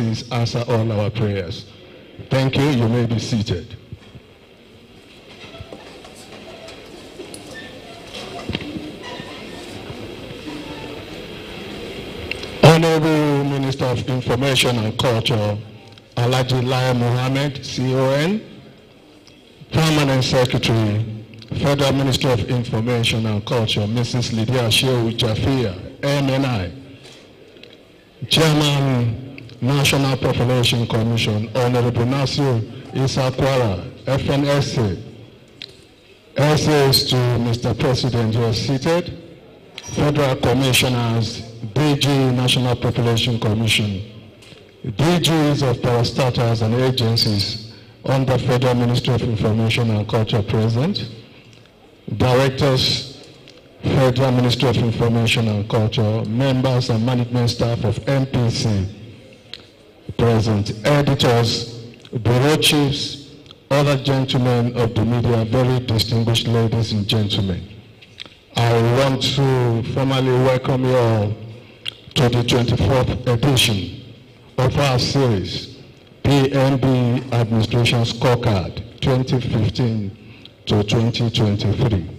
agencies answer all our prayers. Thank you. You may be seated. Honorable Minister of Information and Culture, Alhaji Lai Mohammed, CON, Permanent Secretary, Federal Ministry of Information and Culture, Mrs. Lydia Shehu Jafia, MNI, Chairman, National Population Commission, Honorable Nasir Isa Kwara, FNSA, SAs to Mr. President who seated, Federal Commissioners, DG National Population Commission, DGs of parastatals and agencies under Federal Ministry of Information and Culture present, directors, Federal Ministry of Information and Culture, members and management staff of NPC present, editors, bureau chiefs, other gentlemen of the media, very distinguished ladies and gentlemen. I want to formally welcome you all to the 24th edition of our series, PMB Administration Scorecard 2015 to 2023.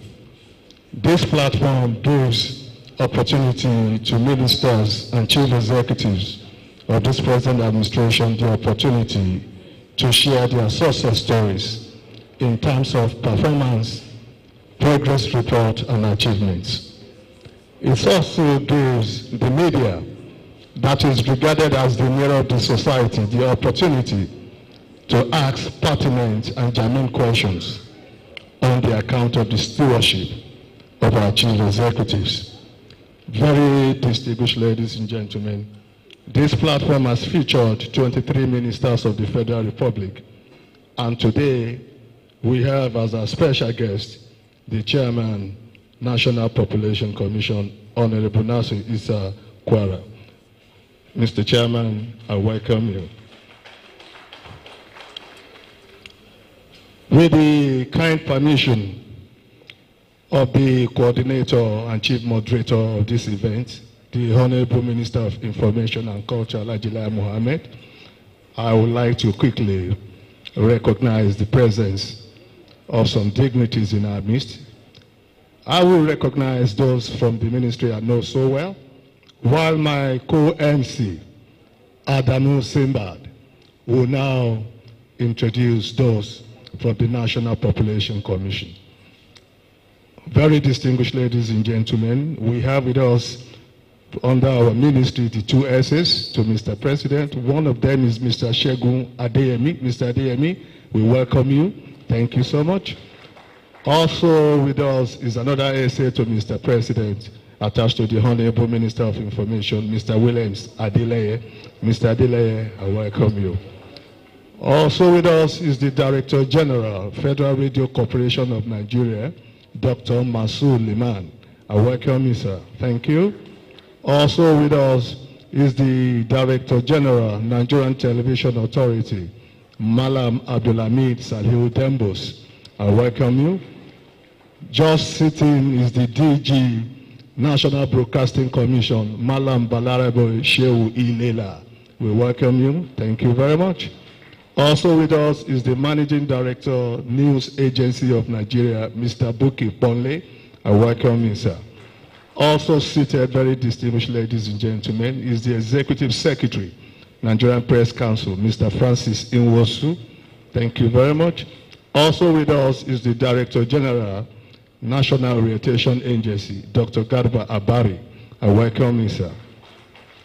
This platform gives opportunity to ministers and chief executives of this present administration the opportunity to share their success stories in terms of performance, progress report, and achievements. It also gives the media that is regarded as the mirror of the society the opportunity to ask pertinent and germane questions on the account of the stewardship of our chief executives. Very distinguished ladies and gentlemen, this platform has featured 23 ministers of the Federal Republic, and today we have as our special guest the chairman National Population Commission, Honorable Nasir Isa Kwara. Mr. Chairman, I welcome you. With the kind permission of the coordinator and chief moderator of this event, the Honorable Minister of Information and Culture, Alhaji Lai Mohammed, I would like to quickly recognize the presence of some dignitaries in our midst I will recognize those from the ministry I know so well, while my co-MC, Adamu Simbad, will now introduce those from the National Population Commission. Very distinguished ladies and gentlemen, we have with us under our ministry the two SAs to Mr. President. One of them is Mr. Segun Adeyemi. Mr. Adeyemi, we welcome you. Thank you so much. Also with us is another SA to Mr. President attached to the Honorable Minister of Information, Mr. Williams Adeleye. Mr. Adeleye, I welcome you. Also with us is the Director General, Federal Radio Corporation of Nigeria, Dr. Mansur Liman. I welcome you, sir. Thank you. Also with us is the Director General, Nigerian Television Authority, Malam Abdulhamid Salih Dembos. I welcome you. Just sitting is the DG, National Broadcasting Commission, Malam Balarabe Shehu Ilela. We welcome you. Thank you very much. Also with us is the Managing Director, News Agency of Nigeria, Mr. Buki Ponle. I welcome you, sir. Also seated, very distinguished ladies and gentlemen, is the Executive Secretary, Nigerian Press Council, Mr. Francis Nwosu. Thank you very much. Also with us is the Director General, National Orientation Agency, Dr. Garba Abari. I welcome you, sir.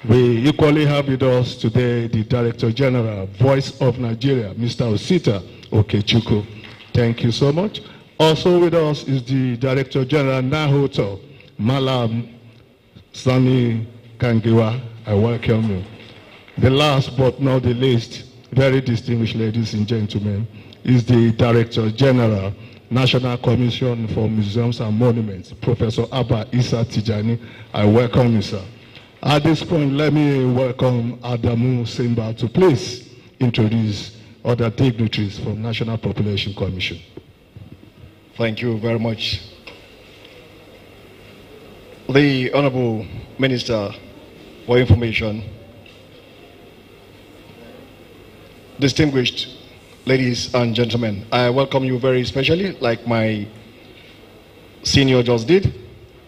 We equally have with us today the Director General, Voice of Nigeria, Mr. Osita Okechukwu. Thank you so much. Also with us is the Director General, NIHOTOUR Malam Sani Kangiwa. I welcome you. The last but not the least, very distinguished ladies and gentlemen, is the Director General, National Commission for Museums and Monuments, Professor Abba Isa Tijani. I welcome you, sir. At this point, let me welcome Adamu Simba to please introduce other dignitaries from National Population Commission. Thank you very much. The Honorable Minister for Information, distinguished ladies and gentlemen, I welcome you very specially, like my senior just did,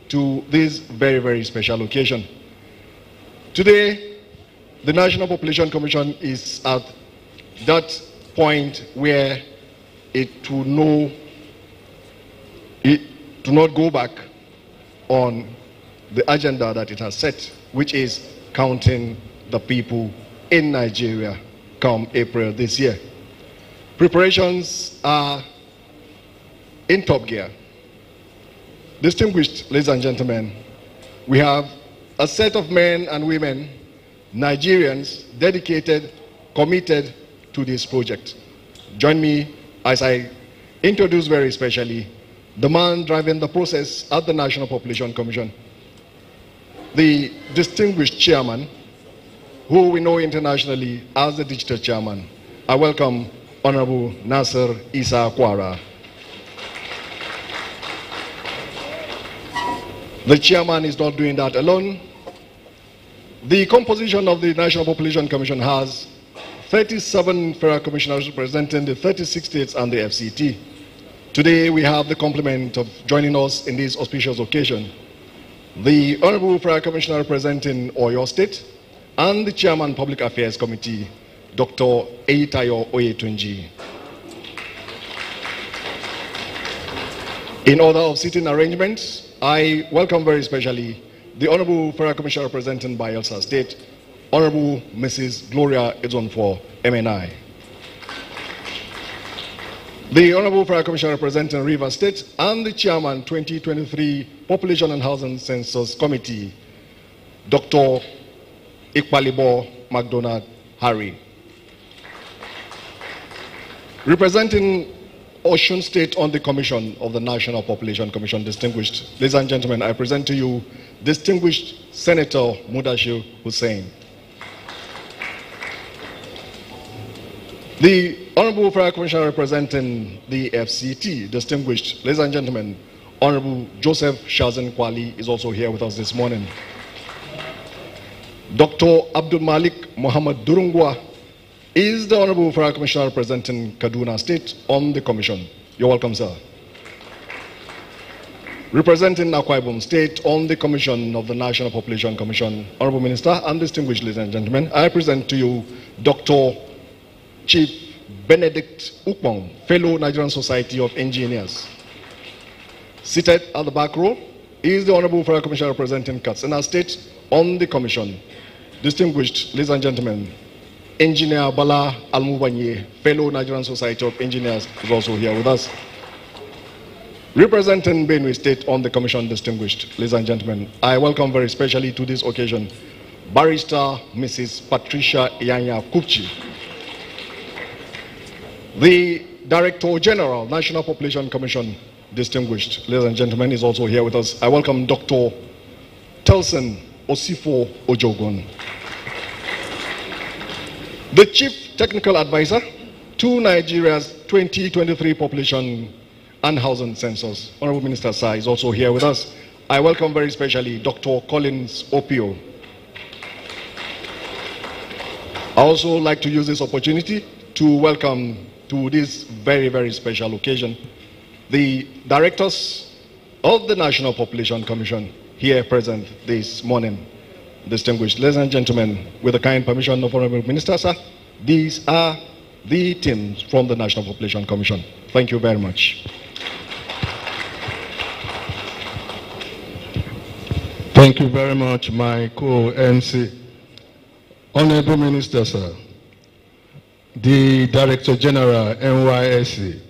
to this very, very special occasion. Today, the National Population Commission is at that point where it will know, it to not go back on the agenda that it has set, which is counting the people in Nigeria come April this year. Preparations are in top gear. Distinguished ladies and gentlemen, we have a set of men and women, Nigerians, dedicated, committed to this project. Join me as I introduce very specially the man driving the process at the National Population Commission, the distinguished chairman, who we know internationally as the digital chairman. I welcome Honorable Nasir Isa Kwara. The chairman is not doing that alone. The composition of the National Population Commission has 37 federal commissioners representing the 36 states and the FCT. Today we have the compliment of joining us in this auspicious occasion. The Honorable Federal Commissioner representing Oyo State and the Chairman Public Affairs Committee, Dr. Eyitayo Oyetunji. In order of sitting arrangements, I welcome very specially the Honorable Federal Commissioner representing Bayelsa State, Honorable Mrs. Gloria Edzonfor, MNI. The Honorable Federal Commissioner representing River State and the Chairman 2023 Population and Housing Census Committee, Dr. Ikpalibo McDonald Harry. Representing Osun State on the Commission of the National Population Commission, distinguished ladies and gentlemen, I present to you distinguished Senator Mudashir Hussein. The Honorable Federal Commissioner representing the FCT, distinguished ladies and gentlemen, Honorable Joseph Shazen Kwali is also here with us this morning. Dr. Abdul Malik Muhammad Durungwa is the Honorable Federal Commissioner representing Kaduna State on the Commission. You're welcome, sir. Representing Akwa Ibom State on the Commission of the National Population Commission, Honorable Minister and distinguished ladies and gentlemen, I present to you Dr. Chief Benedict Ukpong, Fellow Nigerian Society of Engineers. Seated at the back row is the Honorable Federal Commissioner representing Katsina State on the Commission. Distinguished ladies and gentlemen, Engineer Bala Almubanye, Fellow Nigerian Society of Engineers, is also here with us. Representing Benue State on the Commission, distinguished ladies and gentlemen, I welcome very specially to this occasion Barrister Mrs. Patricia Yanya Kupchi, the Director General, National Population Commission, distinguished ladies and gentlemen, is also here with us. I welcome Dr. Telson Osifo Ojogun, the Chief Technical Advisor to Nigeria's 2023 Population and Housing Census. Honorable Minister Sir is also here with us. I welcome very specially Dr. Collins Opiyo. I also like to use this opportunity to welcome to this very, very special occasion the directors of the National Population Commission here present this morning. Distinguished ladies and gentlemen, with the kind permission of Honorable Minister, sir, these are the teams from the National Population Commission. Thank you very much. Thank you very much, my co-MC. Honorable Minister, sir, the Director General, NYSC,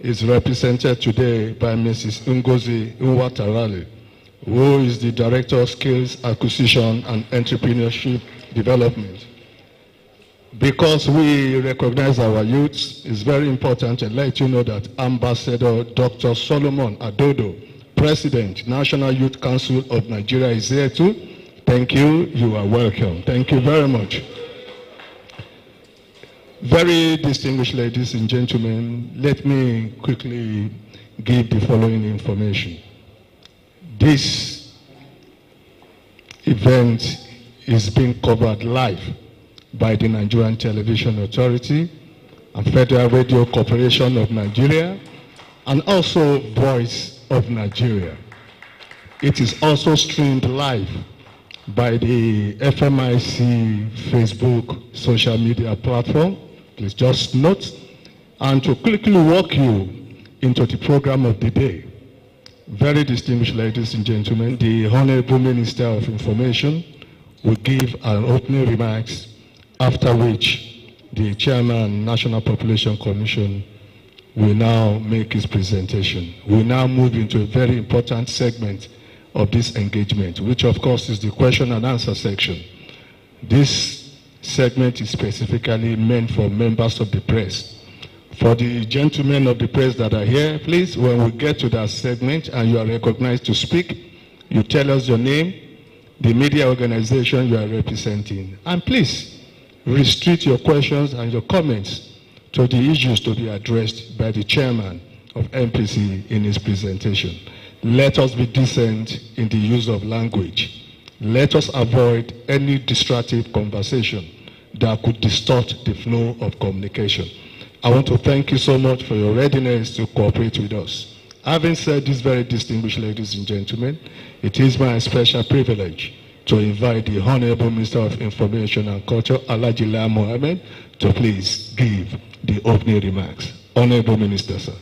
is represented today by Mrs. Ngozi Nwatarali, who is the Director of Skills Acquisition and Entrepreneurship Development. Because we recognize our youths, it's very important to let you know that Ambassador Dr. Solomon Adodo, President, National Youth Council of Nigeria is here too. Thank you. You are welcome. Thank you very much. Very distinguished ladies and gentlemen, let me quickly give the following information. This event is being covered live by the Nigerian Television Authority and Federal Radio Corporation of Nigeria, and also Voice of Nigeria. It is also streamed live by the FMIC Facebook social media platform. Please just note and to quickly walk you into the program of the day. Very distinguished ladies and gentlemen, the Honorable Minister of Information will give an opening remarks after which the Chairman National Population Commission will now make his presentation. We now move into a very important segment of this engagement, which of course is the question and answer section. This segment is specifically meant for members of the press. For the gentlemen of the press that are here, please, when we get to that segment and you are recognized to speak, you tell us your name, the media organization you are representing. And please, restrict your questions and your comments to the issues to be addressed by the chairman of NPC in his presentation. Let us be decent in the use of language. Let us avoid any distractive conversation that could distort the flow of communication. I want to thank you so much for your readiness to cooperate with us. Having said this, very distinguished ladies and gentlemen, it is my special privilege to invite the Honorable Minister of Information and Culture, Alaji La Mohammed, to please give the opening remarks. Honorable Minister, sir.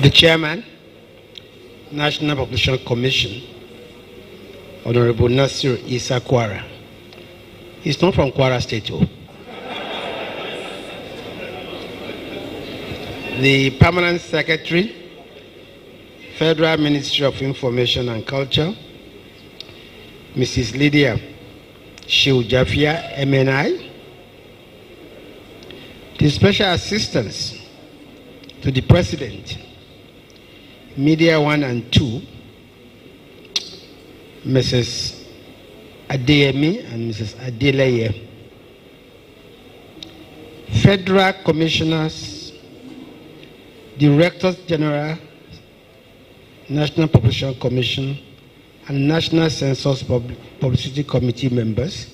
The chairman, National Population Commission, Honorable Nasir Isa Kwara. He's not from Kwara State. Though. the permanent secretary, Federal Ministry of Information and Culture, Mrs. Lydia Shehu Jafia, MNI, the special assistants to the president, Media 1 and 2, Mrs. Adeyemi and Mrs. Adeleye. Federal Commissioners, Directors General, National Population Commission, and National Census Pub- Publicity Committee members,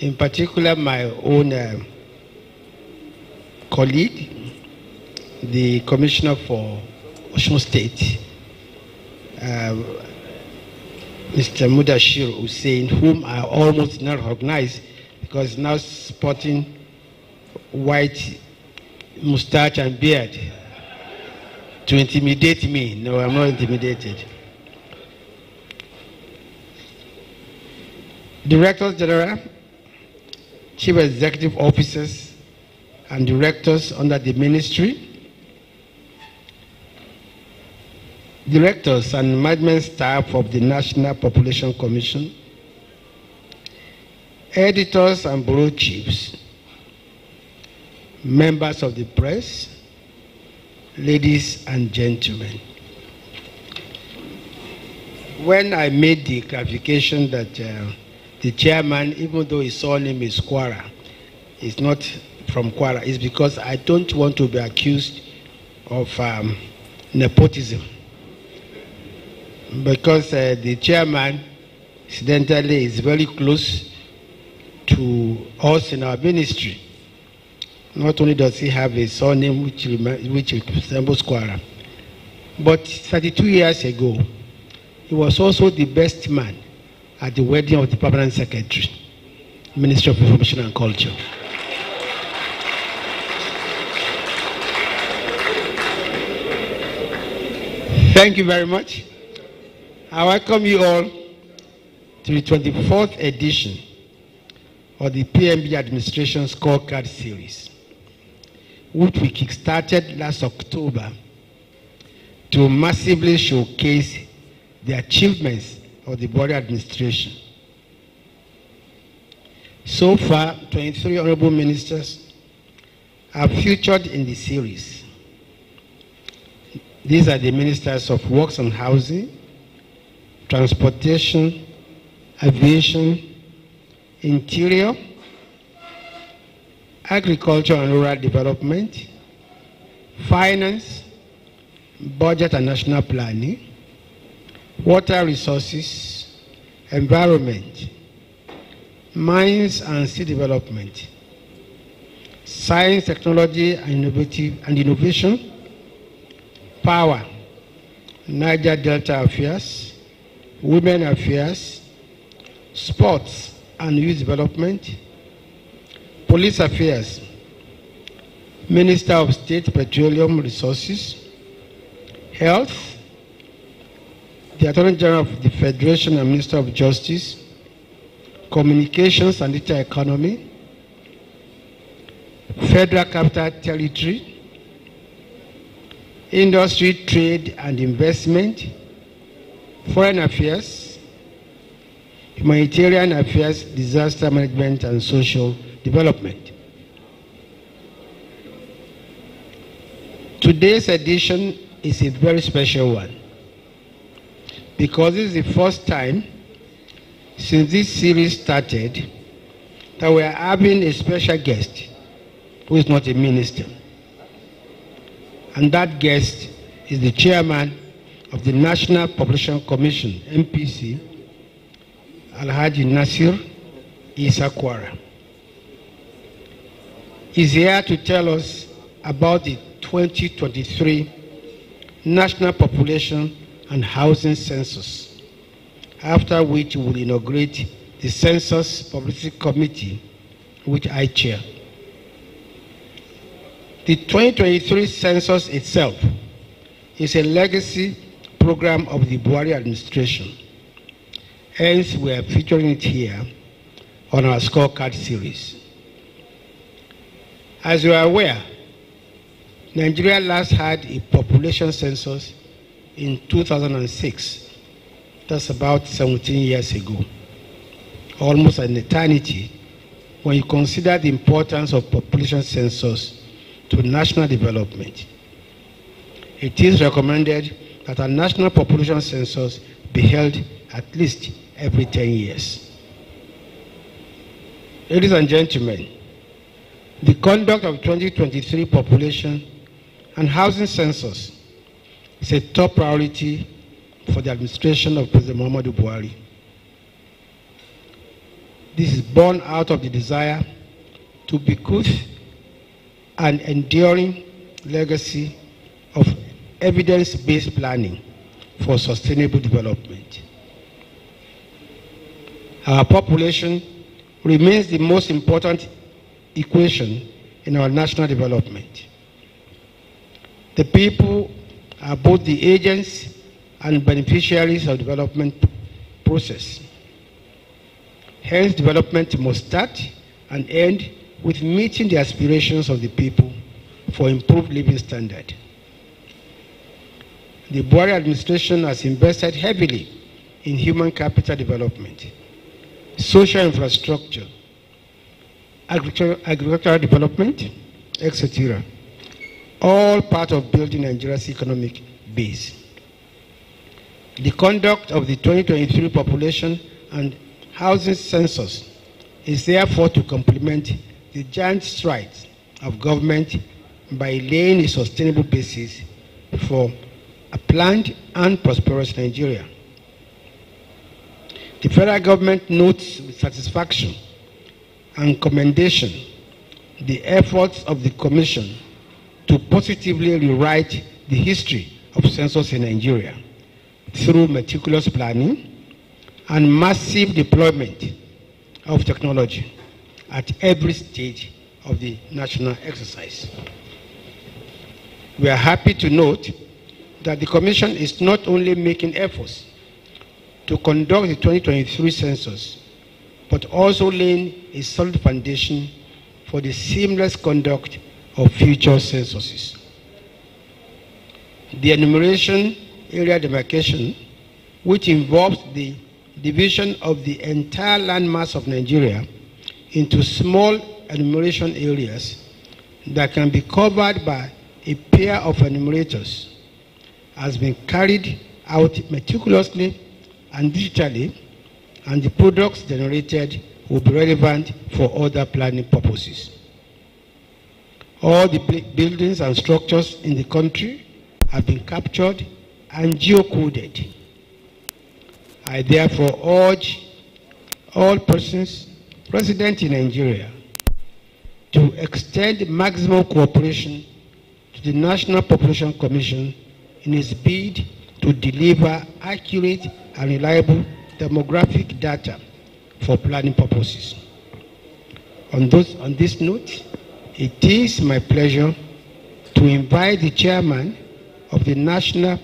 in particular my own uh, colleague, the Commissioner for Osun State, uh, Mr. Mudashir Hussein, whom I almost not recognize because now sporting white mustache and beard to intimidate me. No, I'm not intimidated. Directors General, Chief Executive Officers, and Directors under the Ministry, directors and management staff of the National Population Commission, editors and bureau chiefs, members of the press, ladies and gentlemen. When I made the clarification that uh, the chairman, even though his surname is Kwara, is not from Kwara, is because I don't want to be accused of um, nepotism because uh, the chairman, incidentally, is very close to us in our ministry. Not only does he have a surname which, which resembles Kwara, but 32 years ago, he was also the best man at the wedding of the permanent secretary, Minister of Information and Culture. Thank you very much. I welcome you all to the 24th edition of the PMB Administration Scorecard Series, which we kickstarted last October to massively showcase the achievements of the Buhari administration. So far, 23 honorable ministers have featured in the series. These are the ministers of Works and Housing, transportation, aviation, interior, agriculture and rural development, finance, budget and national planning, water resources, environment, mines and steel development, science, technology, and, innovative, and innovation, power, Niger Delta affairs, women affairs, sports and youth development, police affairs, Minister of State Petroleum Resources, health, the Attorney General of the Federation and Minister of Justice, communications and digital economy, Federal Capital Territory, industry, trade and investment, foreign affairs, humanitarian affairs, disaster management and social development. Today's edition is a very special one because this is the first time since this series started that we are having a special guest who is not a minister. And that guest is the chairman of the National Population Commission, NPC, Alhaji Nasir Isa Kwara. He's here to tell us about the 2023 National Population and Housing Census, after which we will inaugurate the Census Publicity Committee, which I chair. The 2023 census itself is a legacy program of the Buhari administration. Hence, we are featuring it here on our scorecard series. As you are aware, Nigeria last had a population census in 2006. That's about 17 years ago. Almost an eternity when you consider the importance of population census to national development. It is recommended that a national population census be held at least every 10 years. Ladies and gentlemen, the conduct of 2023 population and housing census is a top priority for the administration of President Muhammadu Buhari. This is born out of the desire to bequeath an enduring legacy of evidence-based planning for sustainable development. Our population remains the most important equation in our national development. The people are both the agents and beneficiaries of development process. Hence, development must start and end with meeting the aspirations of the people for improved living standard. The Buhari administration has invested heavily in human capital development, social infrastructure, agricultural development, etc. All part of building Nigeria's economic base. The conduct of the 2023 population and housing census is therefore to complement the giant strides of government by laying a sustainable basis for a planned and prosperous Nigeria. The federal government notes with satisfaction and commendation the efforts of the Commission to positively rewrite the history of census in Nigeria through meticulous planning and massive deployment of technology at every stage of the national exercise. We are happy to note that the Commission is not only making efforts to conduct the 2023 census, but also laying a solid foundation for the seamless conduct of future censuses. The enumeration area demarcation, which involves the division of the entire landmass of Nigeria into small enumeration areas that can be covered by a pair of enumerators has been carried out meticulously and digitally, and the products generated will be relevant for other planning purposes. All the buildings and structures in the country have been captured and geocoded. I therefore urge all persons resident in Nigeria to extend maximum cooperation to the National Population Commission in its bid to deliver accurate and reliable demographic data for planning purposes. On, those, on this note, it is my pleasure to invite the chairman of the National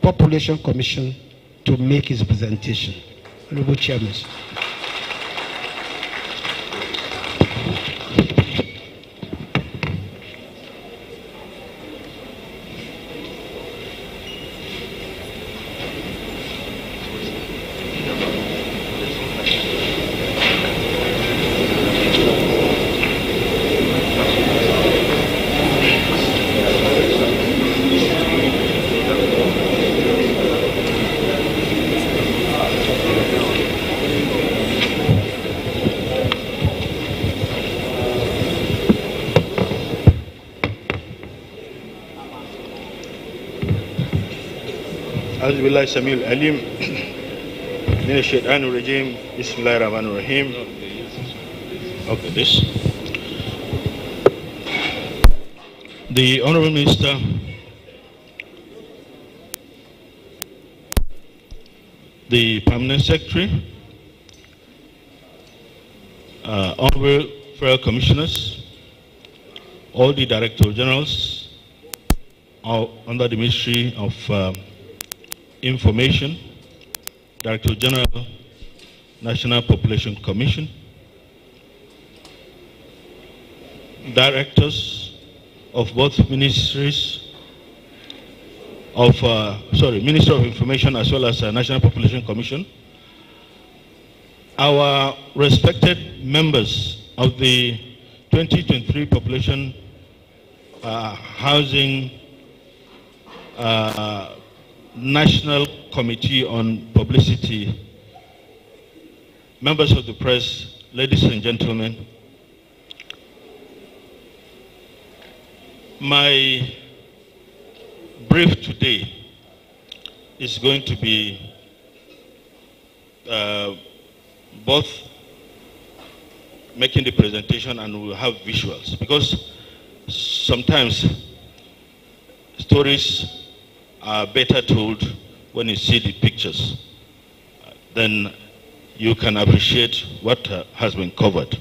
Population Commission to make his presentation. Honorable Chairman. السميع العليم من الشيطان الرجيم بسم الله الرحمن الرحيم Okay, this. The Honorable Minister the Permanent Secretary, uh, Honorable Federal Commissioners, all the Director Generals all under the Ministry of um, Information, Director General, National Population Commission, directors of both ministries of, uh, sorry, Minister of Information as well as uh, National Population Commission, our respected members of the 2023 Population uh, Housing uh, National Committee on Publicity, members of the press, ladies and gentlemen, my brief today is going to be uh, both making the presentation and we'll have visuals. Because sometimes stories are better told when you see the pictures. Then you can appreciate what uh, has been covered.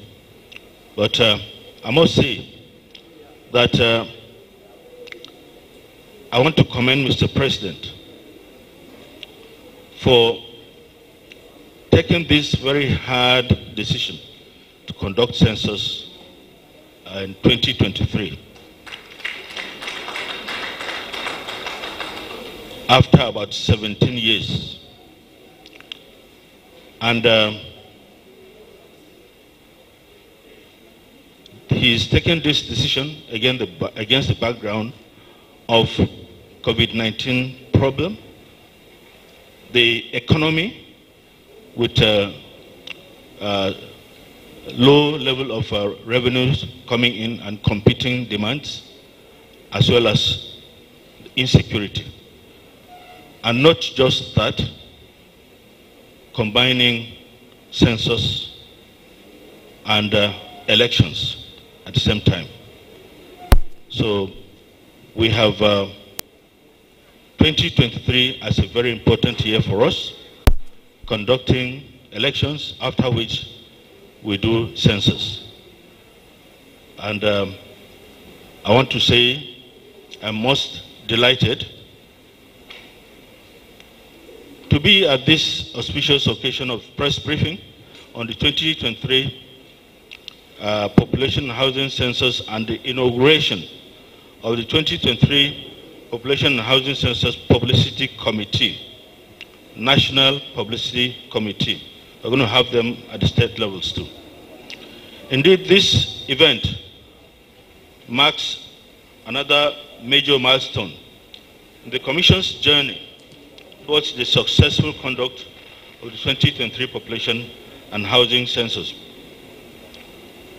But uh, I must say that uh, I want to commend Mr. President for taking this very hard decision to conduct census in 2023. After about 17 years. And um, he's taken this decision against the, against the background of COVID-19 problem, the economy with uh, uh, low level of uh, revenues coming in and competing demands, as well as insecurity. And not just that, combining census and uh, elections at the same time. So we have uh, 2023 as a very important year for us, conducting elections, after which we do census. And um, I want to say I'm most delighted to be at this auspicious occasion of press briefing on the 2023 uh, population housing census and the inauguration of the 2023 Population Housing Census Publicity Committee, National Publicity Committee. We're going to have them at the state levels too. Indeed, this event marks another major milestone in the Commission's journey towards the successful conduct of the 2023 Population and Housing Census.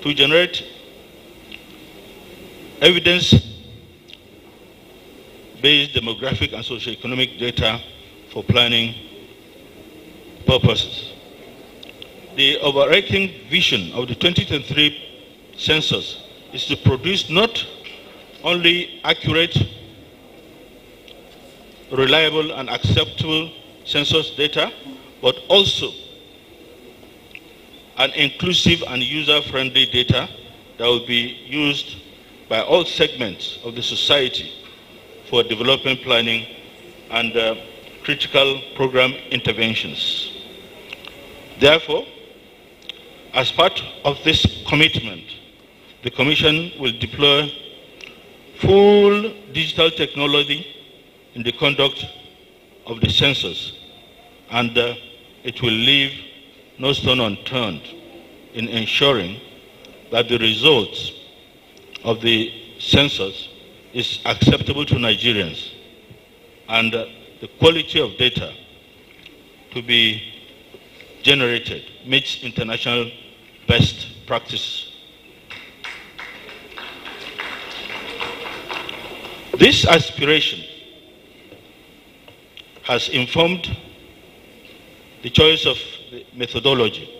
To generate evidence-based demographic and socioeconomic data for planning purposes. The overarching vision of the 2023 census is to produce not only accurate, reliable, and acceptable census data, but also an inclusive and user-friendly data that will be used by all segments of the society for development planning and uh, critical program interventions. Therefore, as part of this commitment, the Commission will deploy full digital technology in the conduct of the census, and uh, it will leave no stone unturned in ensuring that the results of the census is acceptable to Nigerians and uh, the quality of data to be generated meets international best practice. This aspiration has informed the choice of the methodology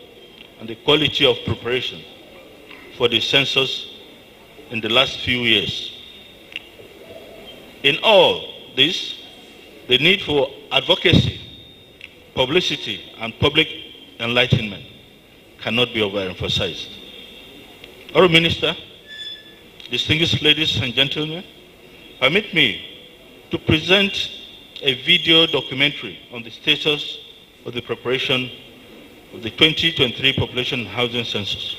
and the quality of preparation for the census in the last few years. In all this, the need for advocacy, publicity, and public enlightenment cannot be overemphasized. Our Minister, distinguished ladies and gentlemen, permit me to present a video documentary on the status of the preparation of the 2023 population housing census.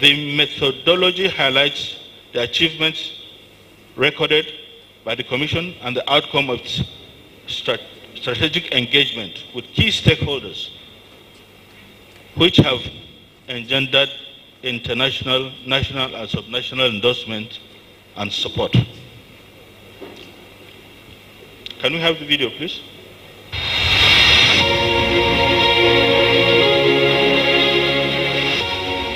The methodology highlights the achievements recorded by the Commission and the outcome of its strategic engagement with key stakeholders, which have engendered international, national, and subnational endorsement and support. Can we have the video, please?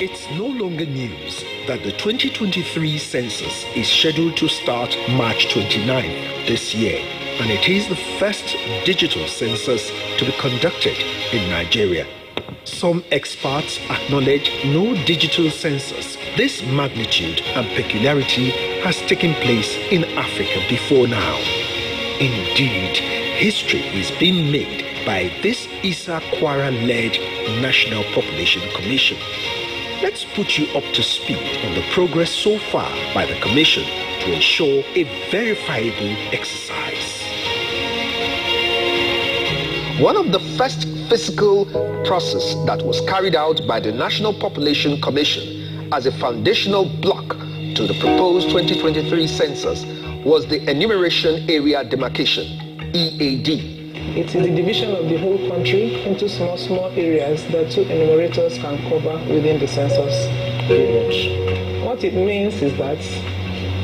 It's no longer news that the 2023 census is scheduled to start March 29 this year, and it is the first digital census to be conducted in Nigeria. Some experts acknowledge no digital census this magnitude and peculiarity has taken place in Africa before now. Indeed, history is being made by this Isa Kwara led National Population Commission. Let's put you up to speed on the progress so far by the Commission to ensure a verifiable exercise. One of the first physical process that was carried out by the National Population Commission as a foundational block to the proposed 2023 census was the Enumeration Area Demarcation, EAD. It is the division of the whole country into small, small areas that two enumerators can cover within the census period. What it means is that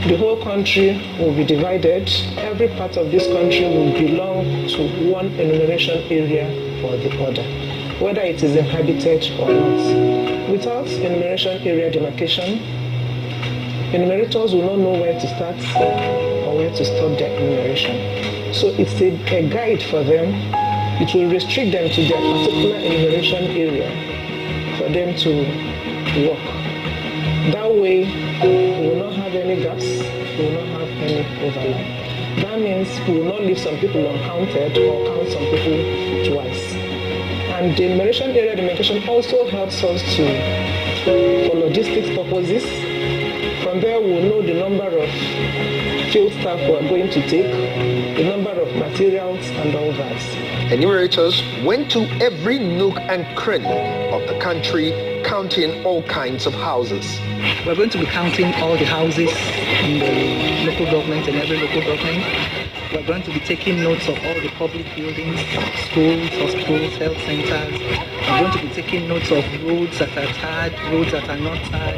the whole country will be divided. Every part of this country will belong to one enumeration area or the other, whether it is inhabited or not. Without enumeration area demarcation, enumerators will not know where to start or where to stop their enumeration. So it's a, a guide for them. It will restrict them to their particular enumeration area for them to work. That way, we will not have any gaps, we will not have any overlap. That means we will not leave some people uncounted or count some people twice. And the enumeration area demarcation also helps us to, for logistics purposes, from there we'll know the number of field staff we're going to take, the number of materials and all that. Enumerators went to every nook and cranny of the country counting all kinds of houses. We're going to be counting all the houses in the local government and every local government. We're going to be taking notes of all the public buildings, schools, hospitals, health centers. We're going to be taking notes of roads that are tarred, roads that are not tarred.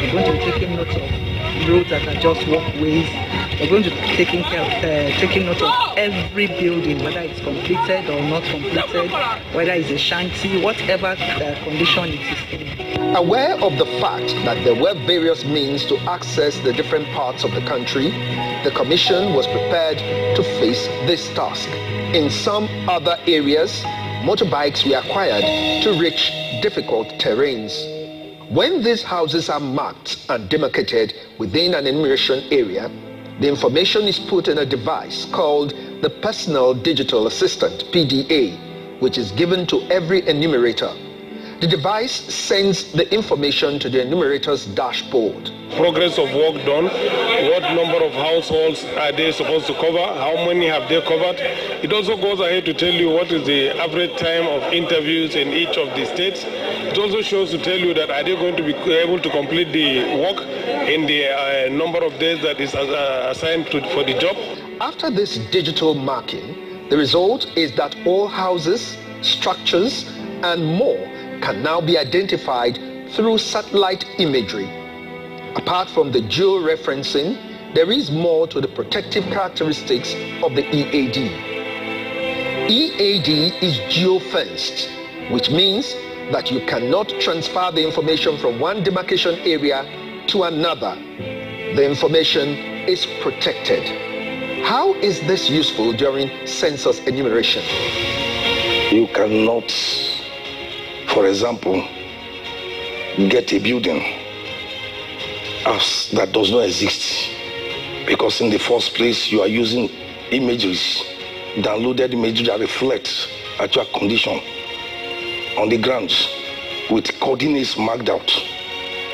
We're going to be taking notes of roads that are just walkways. We're going to be taking care, uh, taking note of every building, whether it's completed or not completed, whether it's a shanty, whatever uh, condition it is in. Aware of the fact that there were various means to access the different parts of the country, the Commission was prepared to face this task. In some other areas, motorbikes were acquired to reach difficult terrains. When these houses are marked and demarcated within an enumeration area, the information is put in a device called the Personal Digital Assistant, PDA, which is given to every enumerator. The device sends the information to the enumerator's dashboard. Progress of work done, what number of households are they supposed to cover, how many have they covered. It also goes ahead to tell you what is the average time of interviews in each of the states. It also shows to tell you that are they going to be able to complete the work in the uh, number of days that is uh, assigned to, for the job. After this digital marking, the result is that all houses, structures, and more can now be identified through satellite imagery. Apart from the geo-referencing, there is more to the protective characteristics of the EAD. EAD is geo-fenced, which means that you cannot transfer the information from one demarcation area to another. The information is protected. How is this useful during census enumeration? You cannot, for example, get a building as that does not exist because in the first place you are using images, downloaded images that reflect actual condition on the ground with coordinates marked out.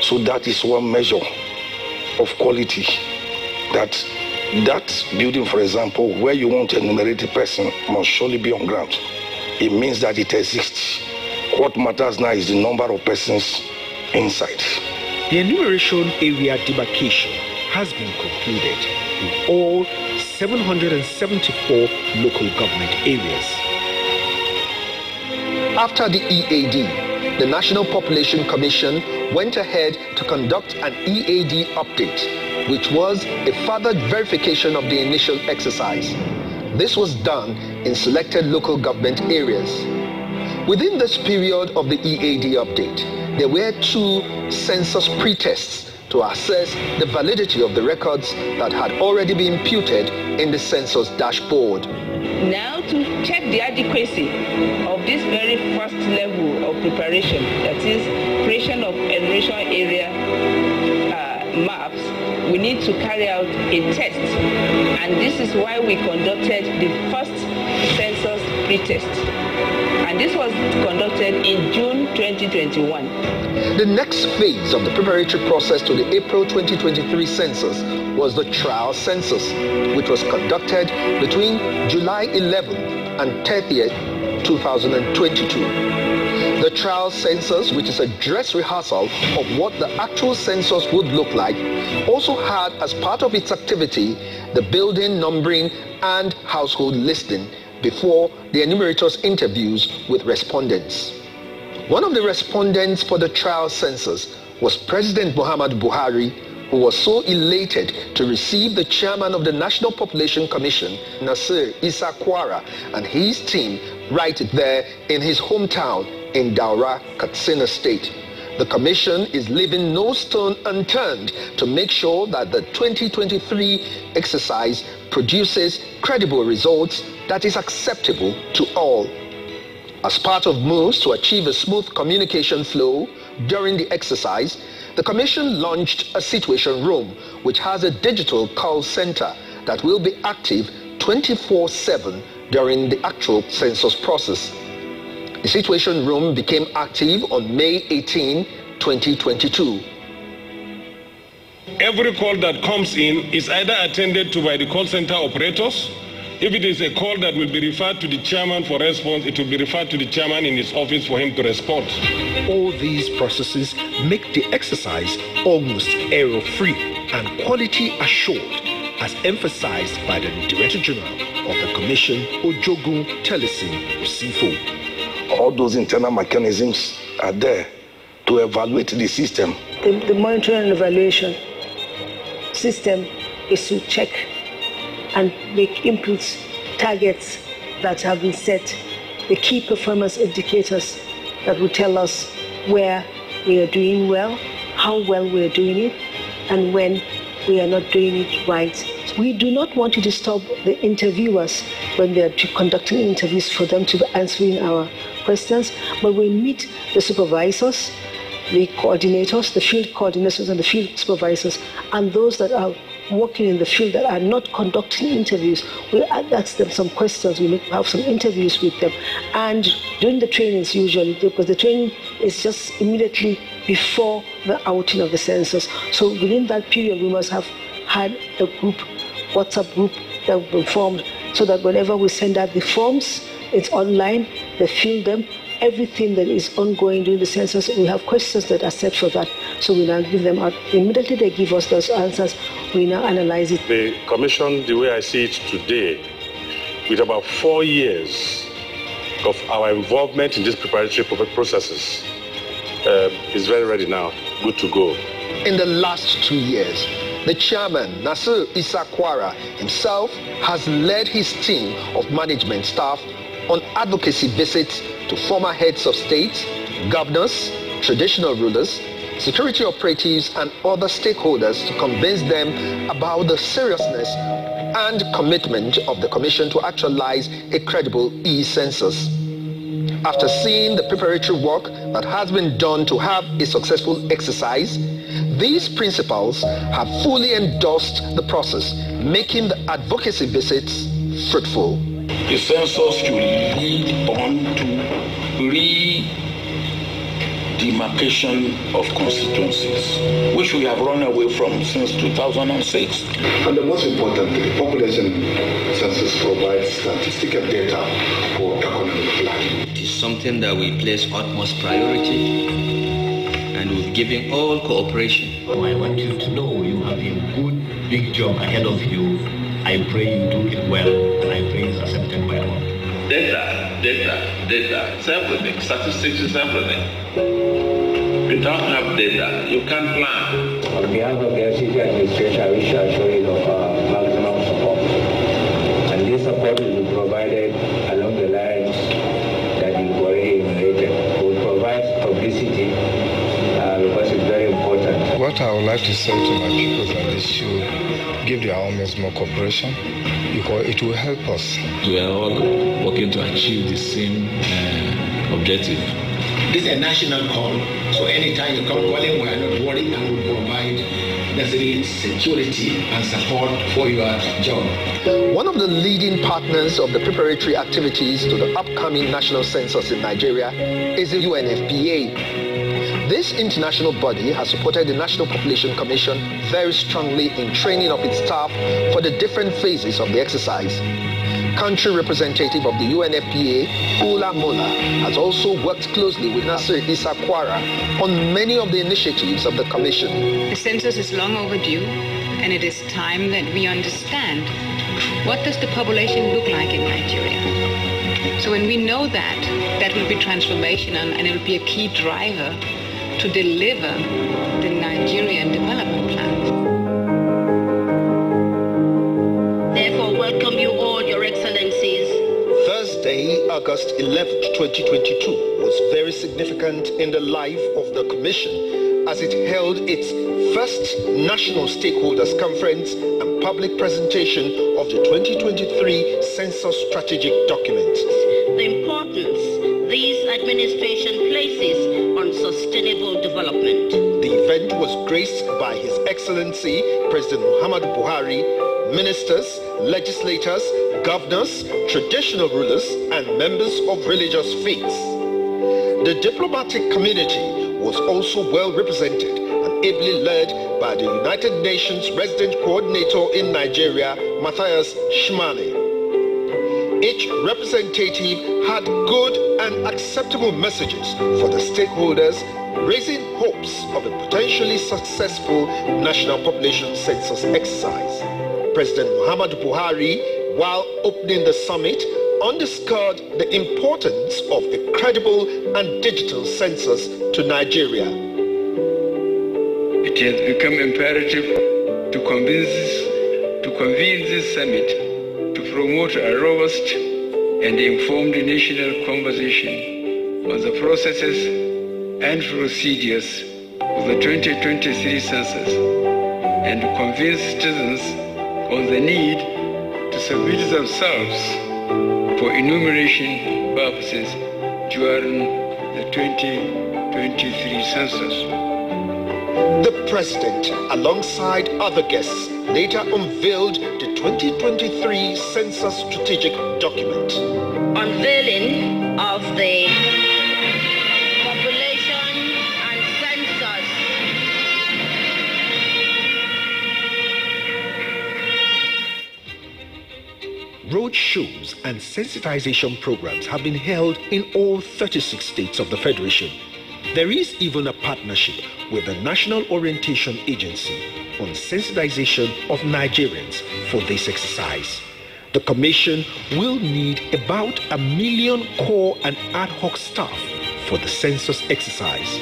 So that is one measure of quality that that building, for example, where you want to enumerate a person must surely be on ground. It means that it exists. What matters now is the number of persons inside. The enumeration area demarcation has been concluded in all 774 local government areas. After the EAD, the National Population Commission went ahead to conduct an EAD update, which was a further verification of the initial exercise. This was done in selected local government areas. Within this period of the EAD update, there were two census pretests to assess the validity of the records that had already been imputed in the census dashboard. Now to check the adequacy of this very first level of preparation, that is creation of enumeration area uh, maps, we need to carry out a test. And this is why we conducted the first census pretest. And this was conducted in June 2021. The next phase of the preparatory process to the April 2023 census was the trial census, which was conducted between July 11th and 30th, 2022. The trial census, which is a dress rehearsal of what the actual census would look like, also had as part of its activity the building numbering and household listing before the enumerators' interviews with respondents. One of the respondents for the trial census was President Muhammad Buhari, who was so elated to receive the chairman of the National Population Commission, Nasir Isa Kwara, and his team right there in his hometown in Daura, Katsina State. The Commission is leaving no stone unturned to make sure that the 2023 exercise produces credible results that is acceptable to all. As part of moves to achieve a smooth communication flow during the exercise, the Commission launched a situation room which has a digital call center that will be active 24 7 during the actual census process. The Situation Room became active on May 18, 2022. Every call that comes in is either attended to by the call center operators. If it is a call that will be referred to the chairman for response, it will be referred to the chairman in his office for him to respond. All these processes make the exercise almost error free and quality assured, as emphasized by the Director General of the Commission, Ojogun Tellson Osifo. All those internal mechanisms are there to evaluate the system. The, the monitoring and evaluation system is to check and make inputs, targets that have been set, the key performance indicators that will tell us where we are doing well, how well we are doing it, and when we are not doing it right. We do not want to disturb the interviewers when they are conducting interviews for them to be answering our questions, but we meet the supervisors, the coordinators, the field coordinators, and the field supervisors, and those that are working in the field that are not conducting interviews. We ask them some questions, we have some interviews with them. And during the trainings, usually, because the training is just immediately before the outing of the census. So within that period, we must have had a group, WhatsApp group that will formed so that whenever we send out the forms, it's online, they fill them, everything that is ongoing during the census, we have questions that are set for that. So we now give them out. Immediately they give us those answers, we now analyze it. The commission, the way I see it today, with about four years of our involvement in these preparatory processes, uh, is very ready now, good to go. In the last two years, the chairman, Nasir Isa Kwara himself, has led his team of management staff on advocacy visits to former heads of state, governors, traditional rulers, security operatives, and other stakeholders to convince them about the seriousness and commitment of the Commission to actualize a credible e-census. After seeing the preparatory work that has been done to have a successful exercise, these principals have fully endorsed the process, making the advocacy visits fruitful. The census should lead on to re demarcation of constituencies, which we have run away from since 2006. And the most important, the population census provides statistical data for economic planning. It is something that we place utmost priority and we've given all cooperation. Oh, I want you to know you have a good, big job ahead of you. I pray you do it well, and I pray it's accepted by all. Data, data, data, it's everything. Statistics is everything. If you don't have data, you can't plan. On behalf of the FCT administration, I wish to assure you of our maximum support. And this support will be provided along the lines that you've already enumerated. We will provide publicity uh, because it's very important. What I would like to say to my people is that they should give the armies more cooperation because it will help us. We are all working to achieve the same uh, objective. This is a national call, so anytime you come calling, we are not worried and we provide necessary security and support for your job. One of the leading partners of the preparatory activities to the upcoming national census in Nigeria is the UNFPA. This international body has supported the National Population Commission very strongly in training of its staff for the different phases of the exercise. Country representative of the UNFPA, Ulla Mueller, has also worked closely with Nasir Isa Kwara on many of the initiatives of the Commission. The census is long overdue, and it is time that we understand what does the population look like in Nigeria. So when we know that, that will be transformational and it will be a key driver to deliver the Nigerian development plan. Therefore, welcome you all, Your Excellencies. Thursday, August 11, 2022, was very significant in the life of the Commission as it held its first National Stakeholders Conference and public presentation of the 2023 Census Strategic Document. The importance these administration places on sustainable development. The event was graced by His Excellency President Muhammadu Buhari, ministers, legislators, governors, traditional rulers, and members of religious faiths. The diplomatic community was also well represented and ably led by the United Nations Resident Coordinator in Nigeria, Matthias Schmale. Each representative had good and acceptable messages for the stakeholders, raising hopes of a potentially successful national population census exercise. President Muhammad Buhari, while opening the summit, underscored the importance of a credible and digital census to Nigeria. It has become imperative to convince to convene this summit promote a robust and informed national conversation on the processes and procedures of the 2023 census and convince citizens on the need to submit themselves for enumeration purposes during the 2023 census. The president, alongside other guests, later unveiled the 2023 census strategic document. Unveiling of the population and census. Road shows and sensitization programs have been held in all 36 states of the Federation. There is even a partnership with the National Orientation Agency on sensitization of Nigerians for this exercise. The Commission will need about a million core and ad hoc staff for the census exercise.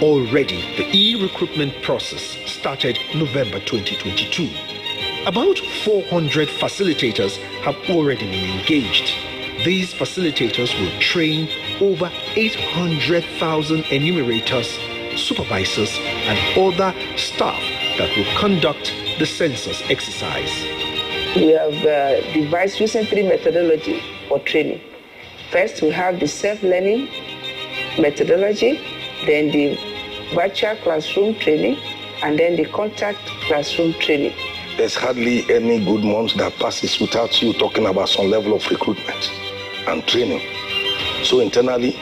Already, the e-recruitment process started November 2022. About 400 facilitators have already been engaged. These facilitators will train over 800,000 enumerators, supervisors, and other staff that will conduct the census exercise. We have uh, devised recently methodology for training. First, we have the self-learning methodology, then the virtual classroom training, and then the contact classroom training. There's hardly any good month that passes without you talking about some level of recruitment and training. So internally,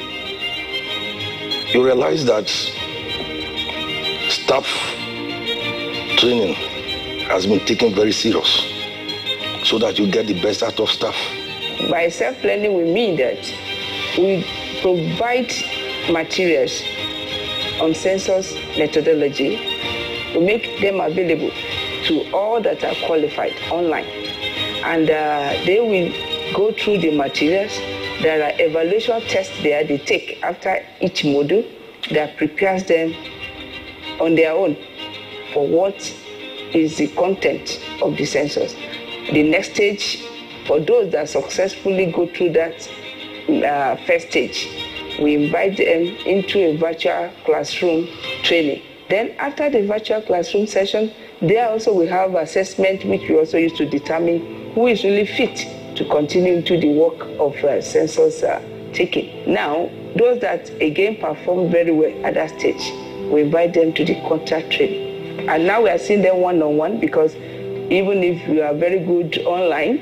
you realize that staff training has been taken very serious so that you get the best out of staff. By self-learning, we mean that we provide materials on census methodology. We make them available to all that are qualified online. And uh, they will go through the materials. There are evaluation tests there they take after each module that prepares them on their own for what is the content of the census. The next stage, for those that successfully go through that uh, first stage, we invite them into a virtual classroom training. Then after the virtual classroom session, there also we have assessment which we also use to determine who is really fit to continue into the work of uh, census uh, taking. Now, those that again perform very well at that stage, we invite them to the contact training. And now we are seeing them one-on-one because even if you are very good online,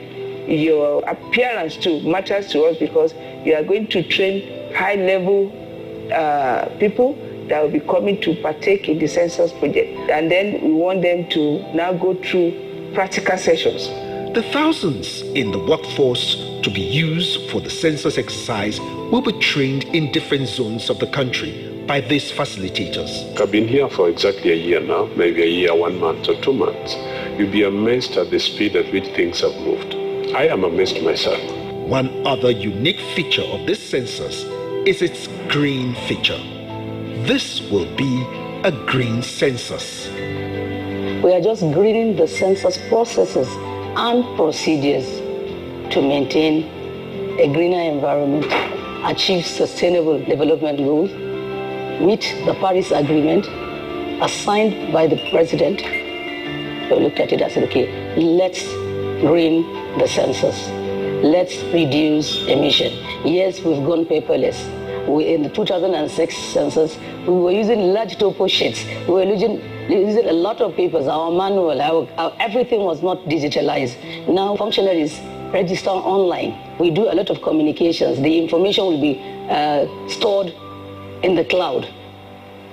your appearance too matters to us because you are going to train high-level uh, people that will be coming to partake in the census project. And then we want them to now go through practical sessions. The thousands in the workforce to be used for the census exercise will be trained in different zones of the country by these facilitators. I've been here for exactly a year now, maybe a year, one month or two months. You'll be amazed at the speed at which things have moved. I am amazed myself. One other unique feature of this census is its green feature. This will be a green census. We are just greening the census processes and procedures to maintain a greener environment, achieve sustainable development goals, meet the Paris Agreement assigned by the president. We looked at it and said, okay, let's green the census. Let's reduce emission. Yes, we've gone paperless. We, in the 2006 census, we were using large topo sheets. We were using, using a lot of papers. Our manual, our, our, everything was not digitalized. Now functionaries register online. We do a lot of communications. The information will be uh, stored in the cloud.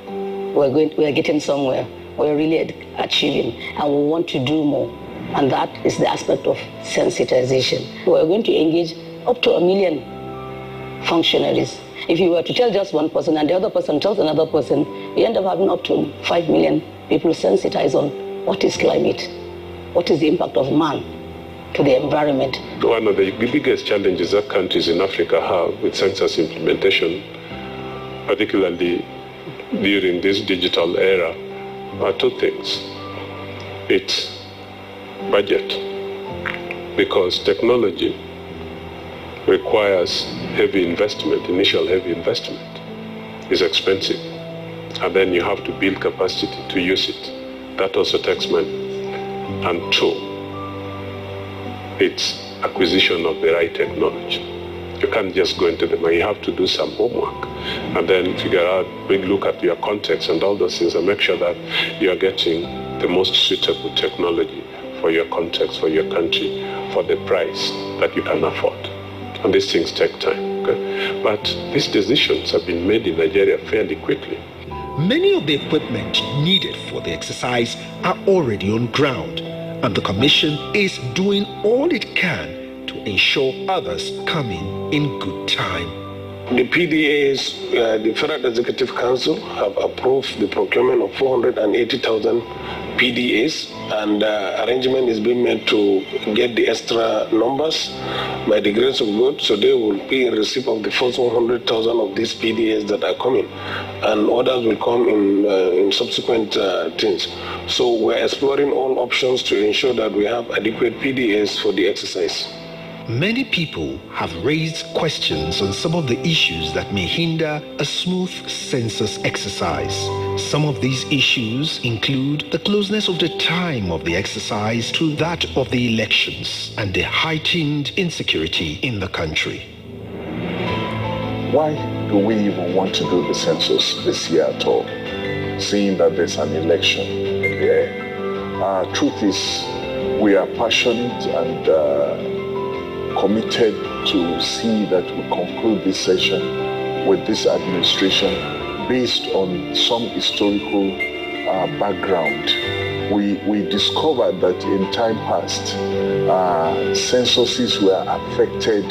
We're, going, we're getting somewhere. We're really achieving, and we want to do more. And that is the aspect of sensitization. We're going to engage up to a million functionaries. If you were to tell just one person and the other person tells another person, you end up having up to 5 million people sensitized on what is climate, what is the impact of man to the environment. One of the biggest challenges that countries in Africa have with census implementation, particularly during this digital era, are two things. It's budget because technology requires heavy investment, initial heavy investment. It's expensive. And then you have to build capacity to use it. That also takes money. And two, it's acquisition of the right technology. You can't just go into the money. You have to do some homework and then figure out, big look at your context and all those things and make sure that you are getting the most suitable technology for your context, for your country, for the price that you can afford. And these things take time. Okay? But these decisions have been made in Nigeria fairly quickly. Many of the equipment needed for the exercise are already on ground, and the Commission is doing all it can to ensure others come in in good time. The PDAs, uh, the Federal Executive Council, have approved the procurement of 480,000 PDAs, and uh, arrangement is being made to get the extra numbers by the grace of God. So they will be in receipt of the first 100,000 of these PDAs that are coming, and others will come in uh, in subsequent uh, things. So we're exploring all options to ensure that we have adequate PDAs for the exercise. Many people have raised questions on some of the issues that may hinder a smooth census exercise. Some of these issues include the closeness of the time of the exercise to that of the elections and the heightened insecurity in the country. Why do we even want to do the census this year at all, seeing that there's an election in the air? Uh, truth is, we are passionate and uh, committed to see that we conclude this session with this administration based on some historical uh, background. We, we discovered that in time past, uh, censuses were affected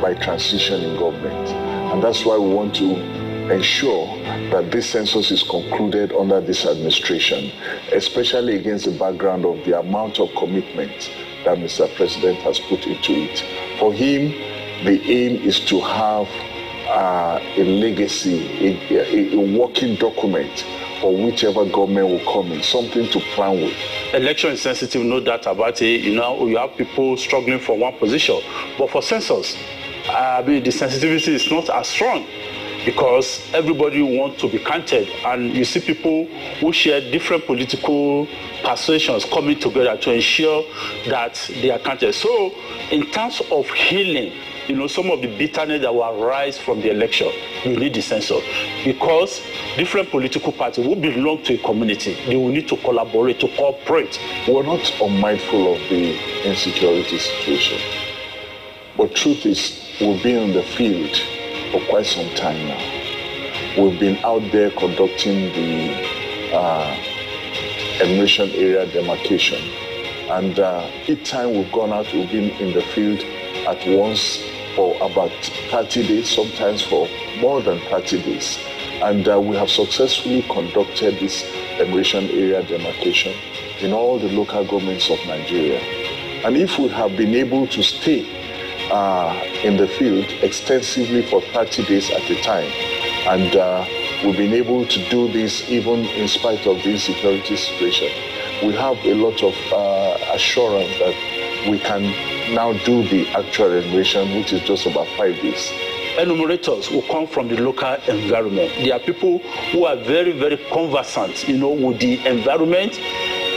by transition in government. And that's why we want to ensure that this census is concluded under this administration, especially against the background of the amount of commitment that Mr. President has put into it. For him, the aim is to have uh, a legacy, a, a, a working document for whichever government will come in, something to plan with. Election is sensitive, no doubt about it. You know, you have people struggling for one position. But for census, mean, the sensitivity is not as strong because everybody wants to be counted. And you see people who share different political persuasions coming together to ensure that they are counted. So, in terms of healing, you know, some of the bitterness that will arise from the election, you need the census. Because different political parties who belong to a community, they will need to collaborate, to cooperate. We're not unmindful of the insecurity situation. But truth is, we've been in the field for quite some time now. We've been out there conducting the uh, enumeration area demarcation. And uh, each time we've gone out, we've been in the field at once for about 30 days, sometimes for more than 30 days. And uh, we have successfully conducted this enumeration area demarcation in all the local governments of Nigeria. And if we have been able to stay uh, in the field extensively for 30 days at a time, and uh, we've been able to do this even in spite of the insecurity situation, we have a lot of uh, assurance that we can now do the actual enumeration, which is just about five days. Enumerators will come from the local environment. There are people who are very, very conversant, you know, with the environment.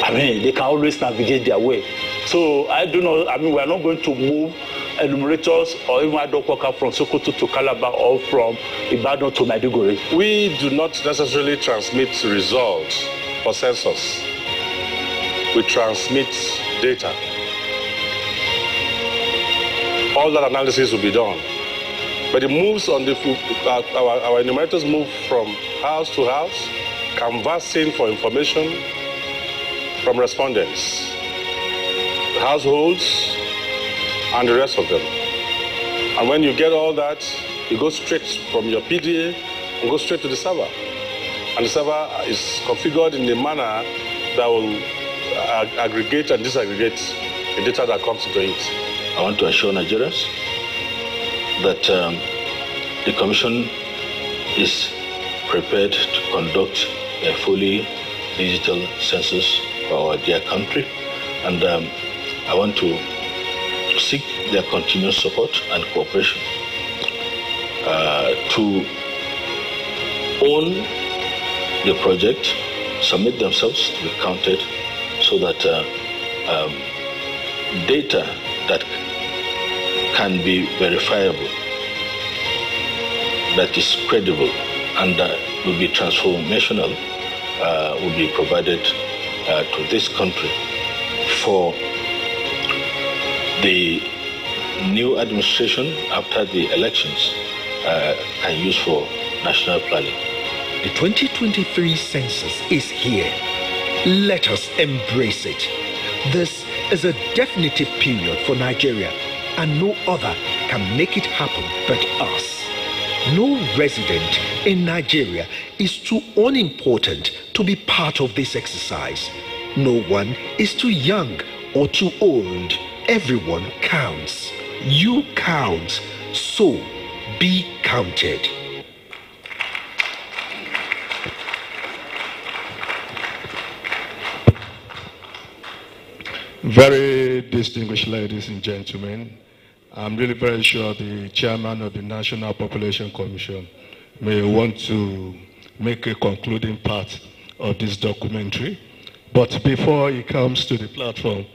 I mean, they can always navigate their way. So I do not, I mean, we are not going to move enumerators or even ad hoc worker from Sokoto to Calabar or from Ibadan to Maiduguri. We do not necessarily transmit results for census. We transmit data. All that analysis will be done. But it moves on the, our, uh, our, our enumerators move from house to house, canvassing for information from respondents, households, and the rest of them. And when you get all that, you go straight from your PDA and go straight to the server. And the server is configured in a manner that will ag- aggregate and disaggregate the data that comes into it. I want to assure Nigerians that um, the Commission is prepared to conduct a fully digital census for our dear country. And um, I want to seek their continuous support and cooperation uh, to own the project, submit themselves to be counted so that uh, um, data that can be verifiable, that is credible, and that will be transformational uh, will be provided uh, to this country for the new administration after the elections uh, can use for national planning. The 2023 census is here. Let us embrace it. This is a definitive period for Nigeria, and no other can make it happen but us. No resident in Nigeria is too unimportant to be part of this exercise. No one is too young or too old. Everyone counts. You count. So be counted. Very distinguished ladies and gentlemen, I'm really very sure the chairman of the National Population Commission may want to make a concluding part of this documentary. But before he comes to the platform,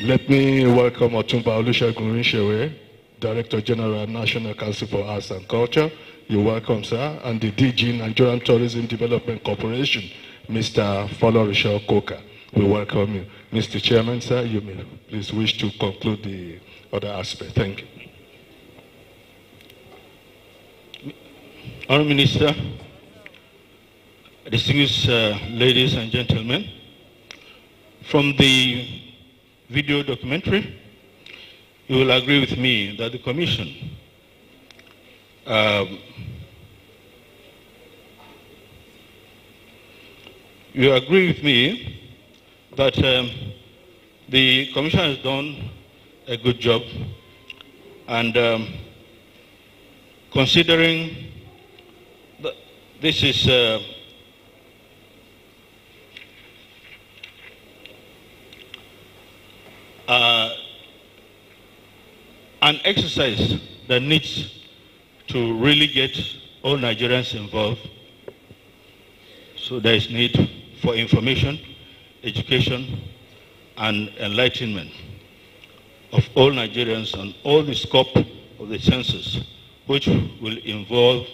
let me welcome Otunba Olusegun Runsewe, Director General, National Council for Arts and Culture. You're welcome, sir. And the DG, Nigerian Tourism Development Corporation, Mr. Folorunsho Coker. We welcome you. Mr. Chairman, sir, you may please wish to conclude the other aspect. Thank you. Honourable Minister, distinguished uh, ladies and gentlemen, from the video documentary, you will agree with me that the Commission um, you agree with me that um, the Commission has done a good job. And um, considering that this is uh, uh, an exercise that needs to really get all Nigerians involved. So there is need for information, education, and enlightenment of all Nigerians on all the scope of the census, which will involve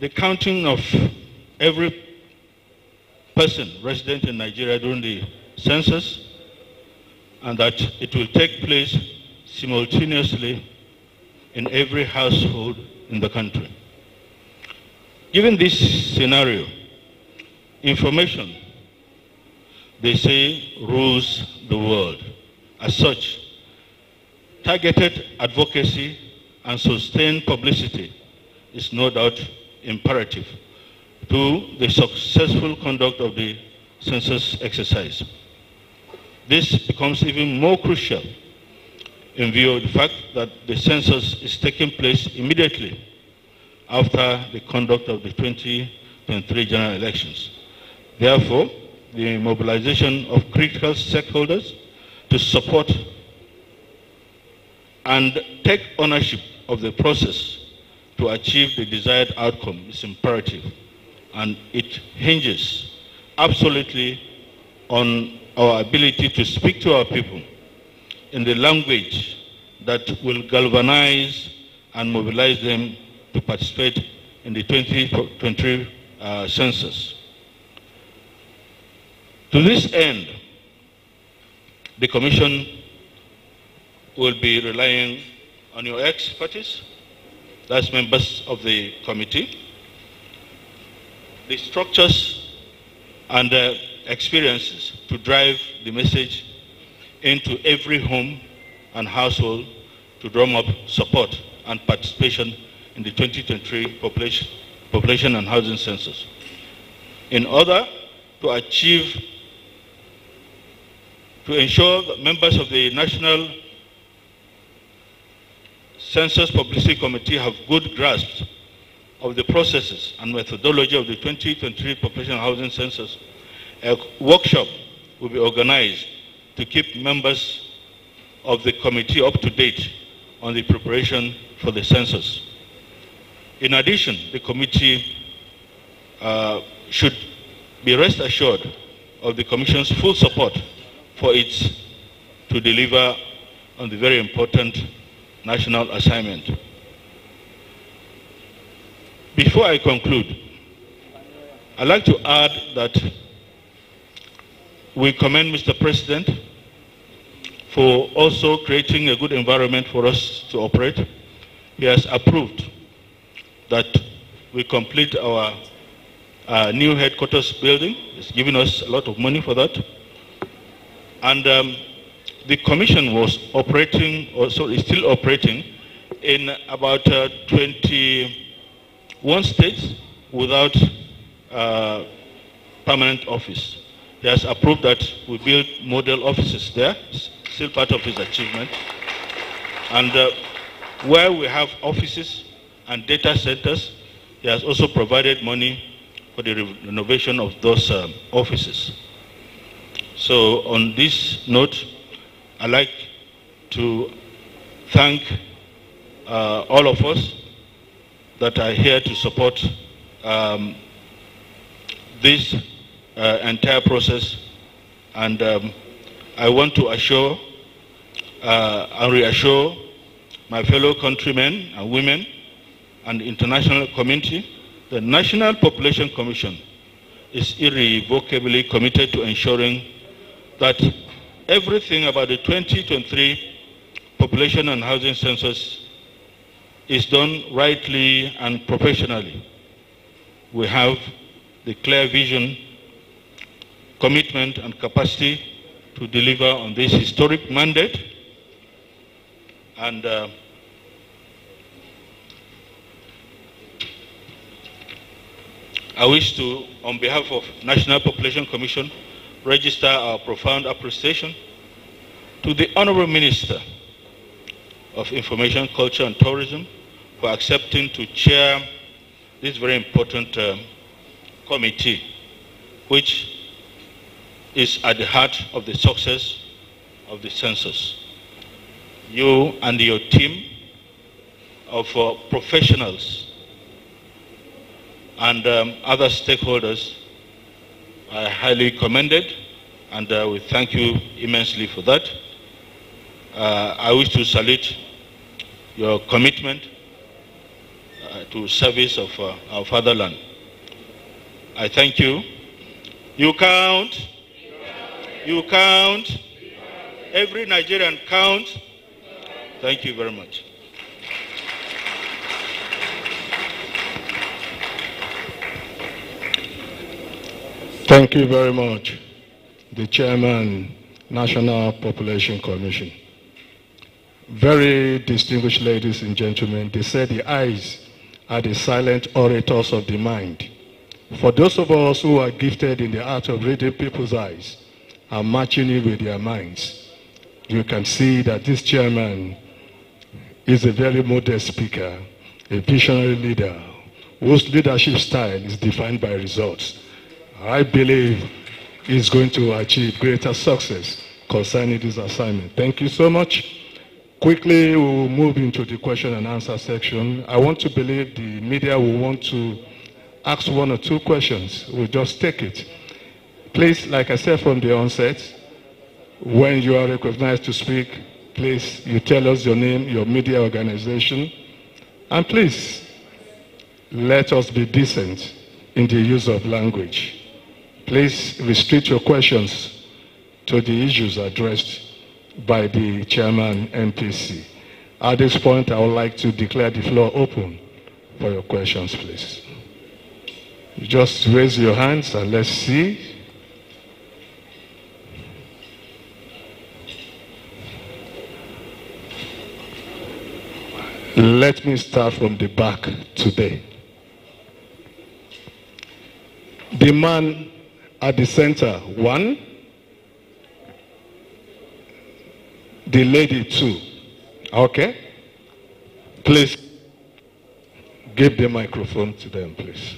the counting of every person resident in Nigeria during the census, and that it will take place simultaneously in every household in the country. Given this scenario, information, they say, rules the world. As such, Targeted advocacy and sustained publicity is no doubt imperative to the successful conduct of the census exercise. This becomes even more crucial in view of the fact that the census is taking place immediately after the conduct of the 2023 general elections. Therefore, the mobilization of critical stakeholders to support and take ownership of the process to achieve the desired outcome is imperative and it hinges absolutely on our ability to speak to our people in the language that will galvanize and mobilize them to participate in the 2020 uh, census. To this end, the Commission will be relying on your expertise, that's members of the committee, the structures and the experiences to drive the message into every home and household to drum up support and participation in the 2023 population, population and housing census. In order to achieve, to ensure that members of the National Census Publicity Committee have good grasp of the processes and methodology of the 2023 Population Housing Census, a workshop will be organized to keep members of the committee up to date on the preparation for the census. In addition, the committee uh, should be rest assured of the Commission's full support for its to deliver on the very important national assignment. Before I conclude, I'd like to add that we commend Mr. President for also creating a good environment for us to operate. He has approved that we complete our uh, new headquarters building. He's given us a lot of money for that. And um, the commission was operating, also is still operating, in about uh, 21 states without uh, permanent office. He has approved that we build model offices there, still part of his achievement. And uh, where we have offices and data centers, he has also provided money for the renovation of those um, offices. So on this note, I'd like to thank uh, all of us that are here to support um, this uh, entire process. And um, I want to assure uh, and reassure my fellow countrymen and women and the international community, the National Population Commission is irrevocably committed to ensuring that everything about the 2023 population and housing census is done rightly and professionally. We have the clear vision, commitment, and capacity to deliver on this historic mandate. And uh, I wish to, on behalf of National Population Commission, register our profound appreciation to the Honorable Minister of Information, Culture and Tourism for accepting to chair this very important uh, committee, which is at the heart of the success of the census. You and your team of uh, professionals and um, other stakeholders are highly commended, and uh, we thank you immensely for that. Uh, I wish to salute your commitment uh, to service of uh, our fatherland. I thank you. You count. You count. Every Nigerian count. Thank you very much. Thank you very much, the Chairman, National Population Commission. Very distinguished ladies and gentlemen, they say the eyes are the silent orators of the mind. For those of us who are gifted in the art of reading people's eyes and matching it with their minds, you can see that this chairman is a very modest speaker, a visionary leader whose leadership style is defined by results. I believe he's going to achieve greater success concerning this assignment. Thank you so much. Quickly, we'll move into the question and answer section. I want to believe the media will want to ask one or two questions. We'll just take it. Please, like I said from the onset, when you are recognized to speak, please, you tell us your name, your media organization, and please, let us be decent in the use of language. Please restrict your questions to the issues addressed by the chairman NPC. At this point, I would like to declare the floor open for your questions, please. Just raise your hands and let's see. Let me start from the back today. The man at the center, one. The lady, two. Okay? Please give the microphone to them, please.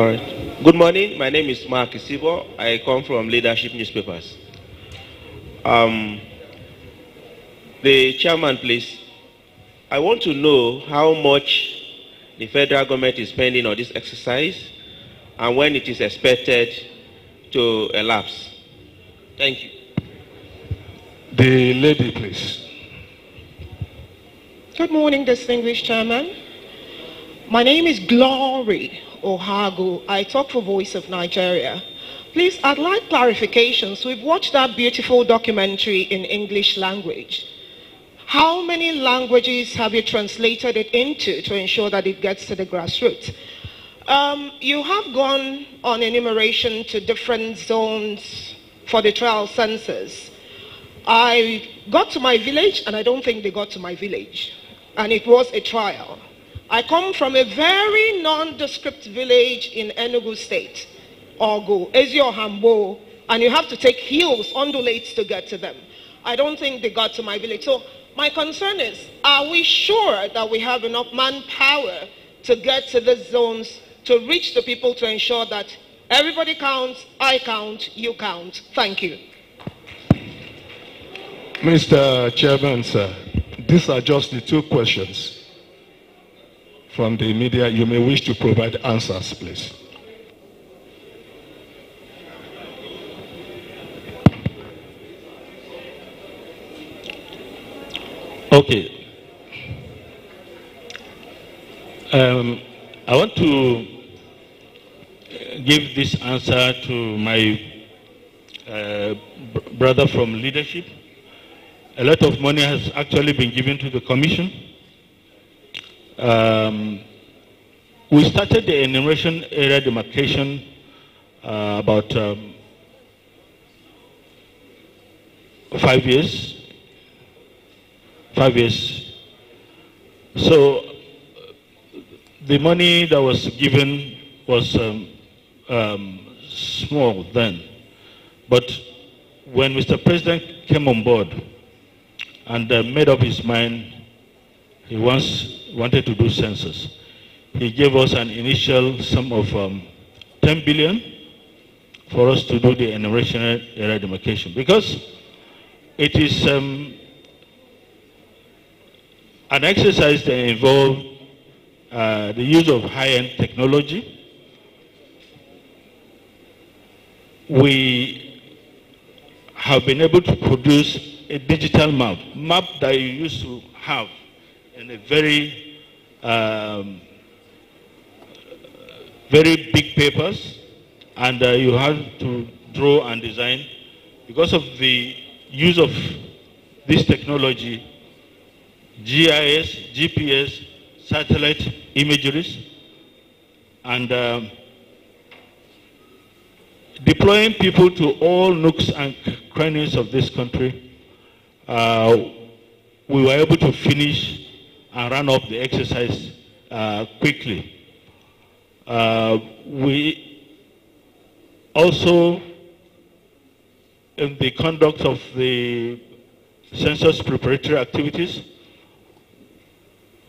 All right. Good morning. My name is Mark Isibo. I come from Leadership Newspapers. Um, the chairman, please. I want to know how much the federal government is spending on this exercise and when it is expected to elapse. Thank you. The lady, please. Good morning, distinguished chairman. My name is Glory Ohago. I talk for Voice of Nigeria. Please, I'd like clarifications. We've watched that beautiful documentary in English language. How many languages have you translated it into to ensure that it gets to the grassroots? Um, you have gone on enumeration to different zones for the trial census. I got to my village, and I don't think they got to my village. And it was a trial. I come from a very nondescript village in Enugu State, Ogo, Ezio Hambo, and you have to take hills, undulates to get to them. I don't think they got to my village. So my concern is, are we sure that we have enough manpower to get to the zones to reach the people to ensure that everybody counts, I count, you count? Thank you. Mr. Chairman, sir, these are just the two questions from the media. You may wish to provide answers, please. Okay. Um, I want to give this answer to my uh, brother from leadership. A lot of money has actually been given to the commission. Um, we started the enumeration area demarcation uh, about um, five years five years. So the money that was given was um, um, small then. But when Mr. President came on board and uh, made up his mind, he once wanted to do census. He gave us an initial sum of um, 10 billion for us to do the enumeration area demarcation because it is um, an exercise that involves uh, the use of high-end technology. We have been able to produce a digital map, map that you used to have in a very, um, very big papers, and uh, you have to draw and design. Because of the use of this technology, GIS, GPS, satellite imageries, and um, deploying people to all nooks and crannies of this country, uh, we were able to finish and run up the exercise uh, quickly. Uh, we also, in the conduct of the census preparatory activities,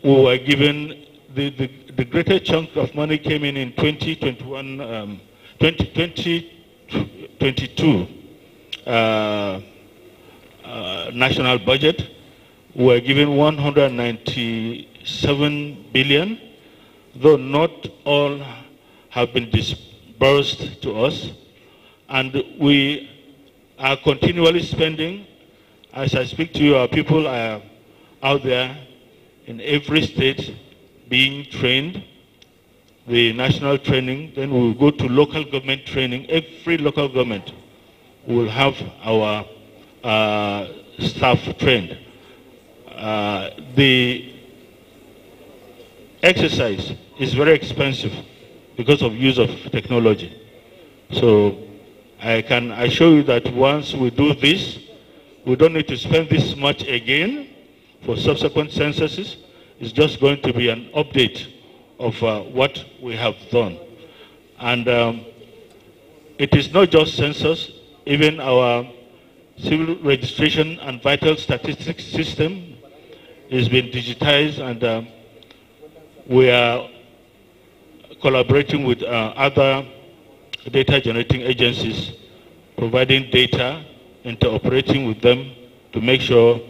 we were given the, the, the greater chunk of money came in in 2021, um, 2022 uh, uh, national budget. We were given 197 billion, though not all have been disbursed to us. And we are continually spending. As I speak to you, our people are out there in every state being trained, the national training, then we'll go to local government training. Every local government will have our uh, staff trained. Uh, the exercise is very expensive because of use of technology. So I can assure you that once we do this, we don't need to spend this much again for subsequent censuses is just going to be an update of uh, what we have done. And um, it is not just census, even our civil registration and vital statistics system is been digitized and uh, we are collaborating with uh, other data generating agencies, providing data, interoperating with them to make sure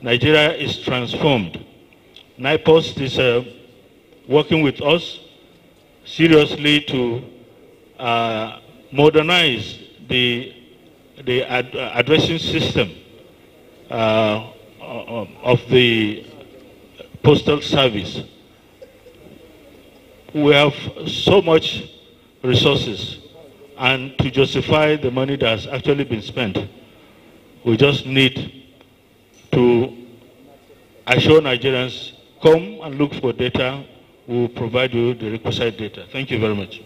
Nigeria is transformed. NIPOST is uh, working with us seriously to uh, modernize the, the ad addressing system uh, Uh, of the postal service. We have so much resources and to justify the money that has actually been spent, we just need to assure Nigerians, come and look for data, we will provide you the requisite data. Thank you very much.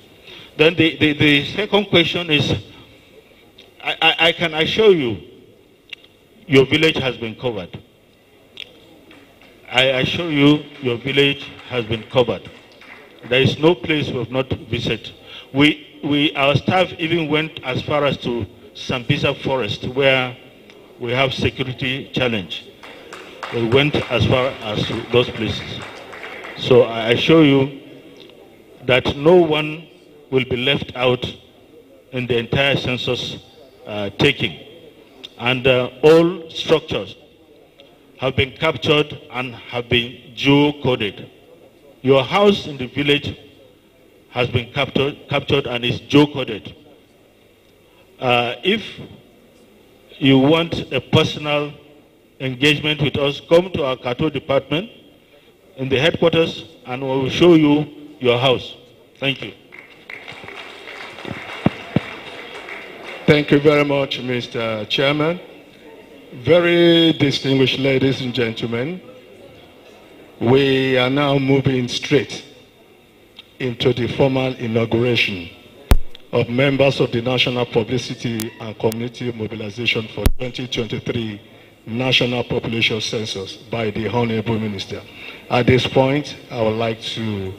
Then the, the, the second question is, I, I, I can assure you, your village has been covered. I assure you, your village has been covered. There is no place we have not visited. We, we, our staff even went as far as to Sambisa Forest, where we have security challenge. We went as far as those places. So I assure you that no one will be left out in the entire census uh, taking. And uh, all structures have been captured and have been geo-coded. Your house in the village has been captured, captured and is geo-coded. Uh, if you want a personal engagement with us, come to our Kato department in the headquarters and we will show you your house. Thank you. Thank you very much, Mr. Chairman. Very distinguished ladies and gentlemen, we are now moving straight into the formal inauguration of members of the National Publicity and Community Mobilization for 2023 National Population Census by the Honorable Minister. At this point, I would like to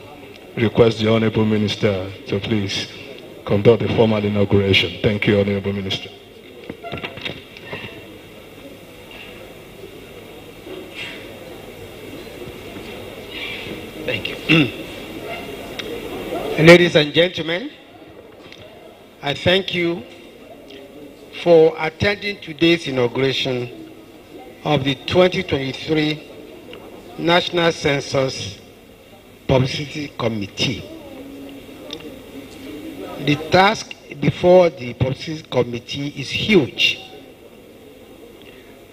request the Honorable Minister to please conduct the formal inauguration. Thank you, Honorable Minister. Thank you. Ladies and gentlemen, I thank you for attending today's inauguration of the 2023 National Census Publicity Committee. The task before the Publicity Committee is huge.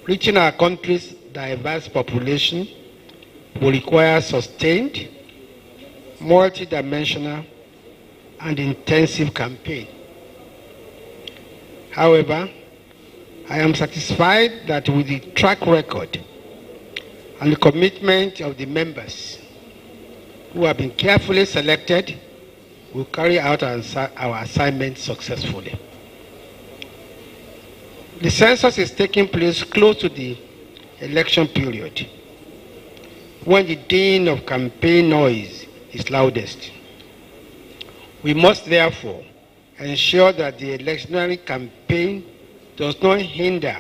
Reaching our country's diverse population will require sustained, multidimensional, and intensive campaign. However, I am satisfied that with the track record and the commitment of the members who have been carefully selected, we'll carry out our assignment successfully. The census is taking place close to the election period when the din of campaign noise is loudest. We must therefore ensure that the electionary campaign does not hinder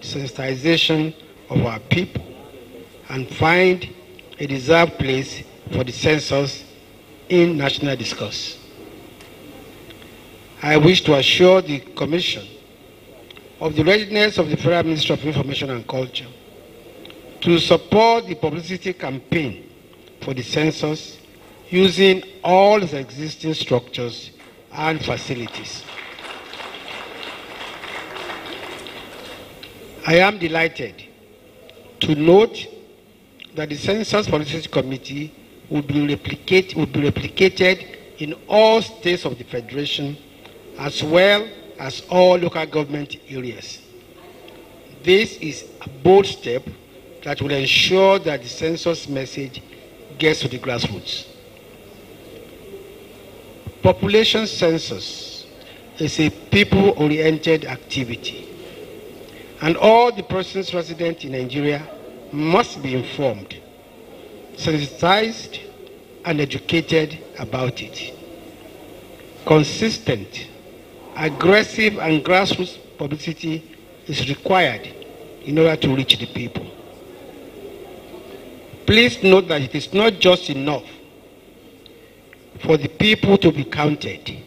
sensitization of our people and find a deserved place for the census in national discourse. I wish to assure the Commission of the readiness of the Federal Ministry of Information and Culture to support the publicity campaign for the census using all the existing structures and facilities. I am delighted to note that the Census Publicity Committee will be, replicate, will be replicated in all states of the Federation as well as all local government areas. This is a bold step that will ensure that the census message gets to the grassroots. Population census is a people-oriented activity, and all the persons resident in Nigeria must be informed, sensitized, and educated about it. Consistent, aggressive, and grassroots publicity is required in order to reach the people. Please note that it is not just enough for the people to be counted,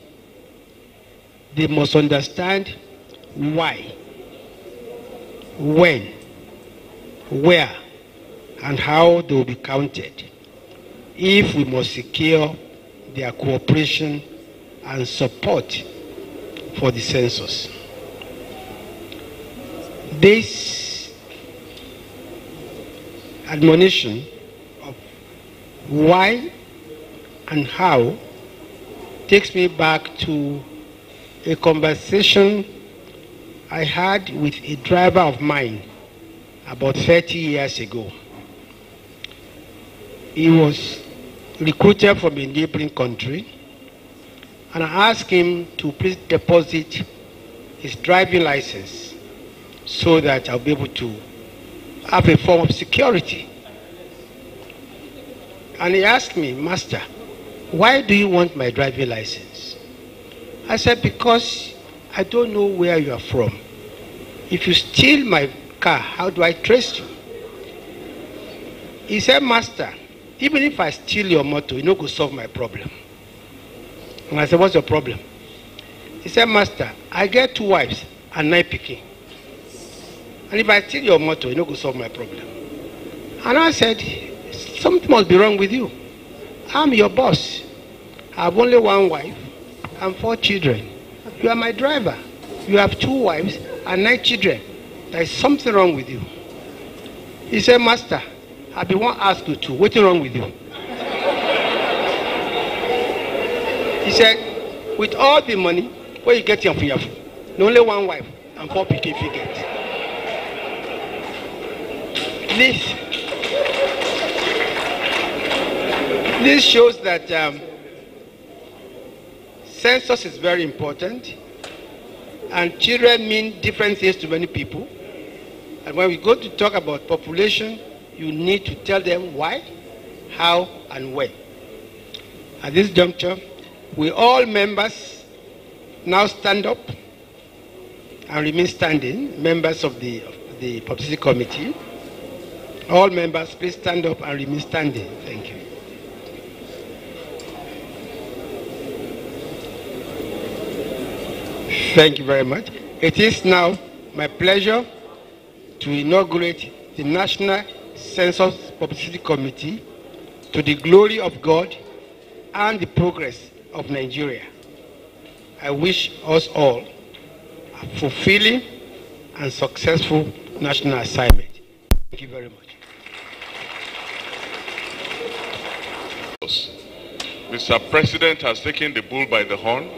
they must understand why, when, where, and how they will be counted if we must secure their cooperation and support for the census. This admonition of why and how takes me back to a conversation I had with a driver of mine about 30 years ago. He was recruited from a neighboring country, and I asked him to please deposit his driving license so that I'll be able to have a form of security. And he asked me, Master, why do you want my driving license? I said, Because I don't know where you are from. If you steal my car, how do I trace you? He said, Master, even if I steal your motor, you know, go solve my problem. And I said, What's your problem? He said, Master, I get two wives and nine picking. And if I steal your motor, you know, go solve my problem. And I said, Something must be wrong with you. I'm your boss. I have only one wife and four children. You are my driver. You have two wives and nine children. There is something wrong with you. He said, Master, I be one ask you to. What's wrong with you? He said, with all the money, where you get your for your only one wife and four you get. This, this shows that um, census is very important and children mean different things to many people. And when we go to talk about population, you need to tell them why, how, and when. At this juncture, we all members now stand up and remain standing, members of the, of the publicity committee. All members, please stand up and remain standing. Thank you. Thank you very much. It is now my pleasure to inaugurate the National Census Publicity Committee to the glory of God and the progress of Nigeria. I wish us all a fulfilling and successful national assignment. Thank you very much. Mr. President has taken the bull by the horn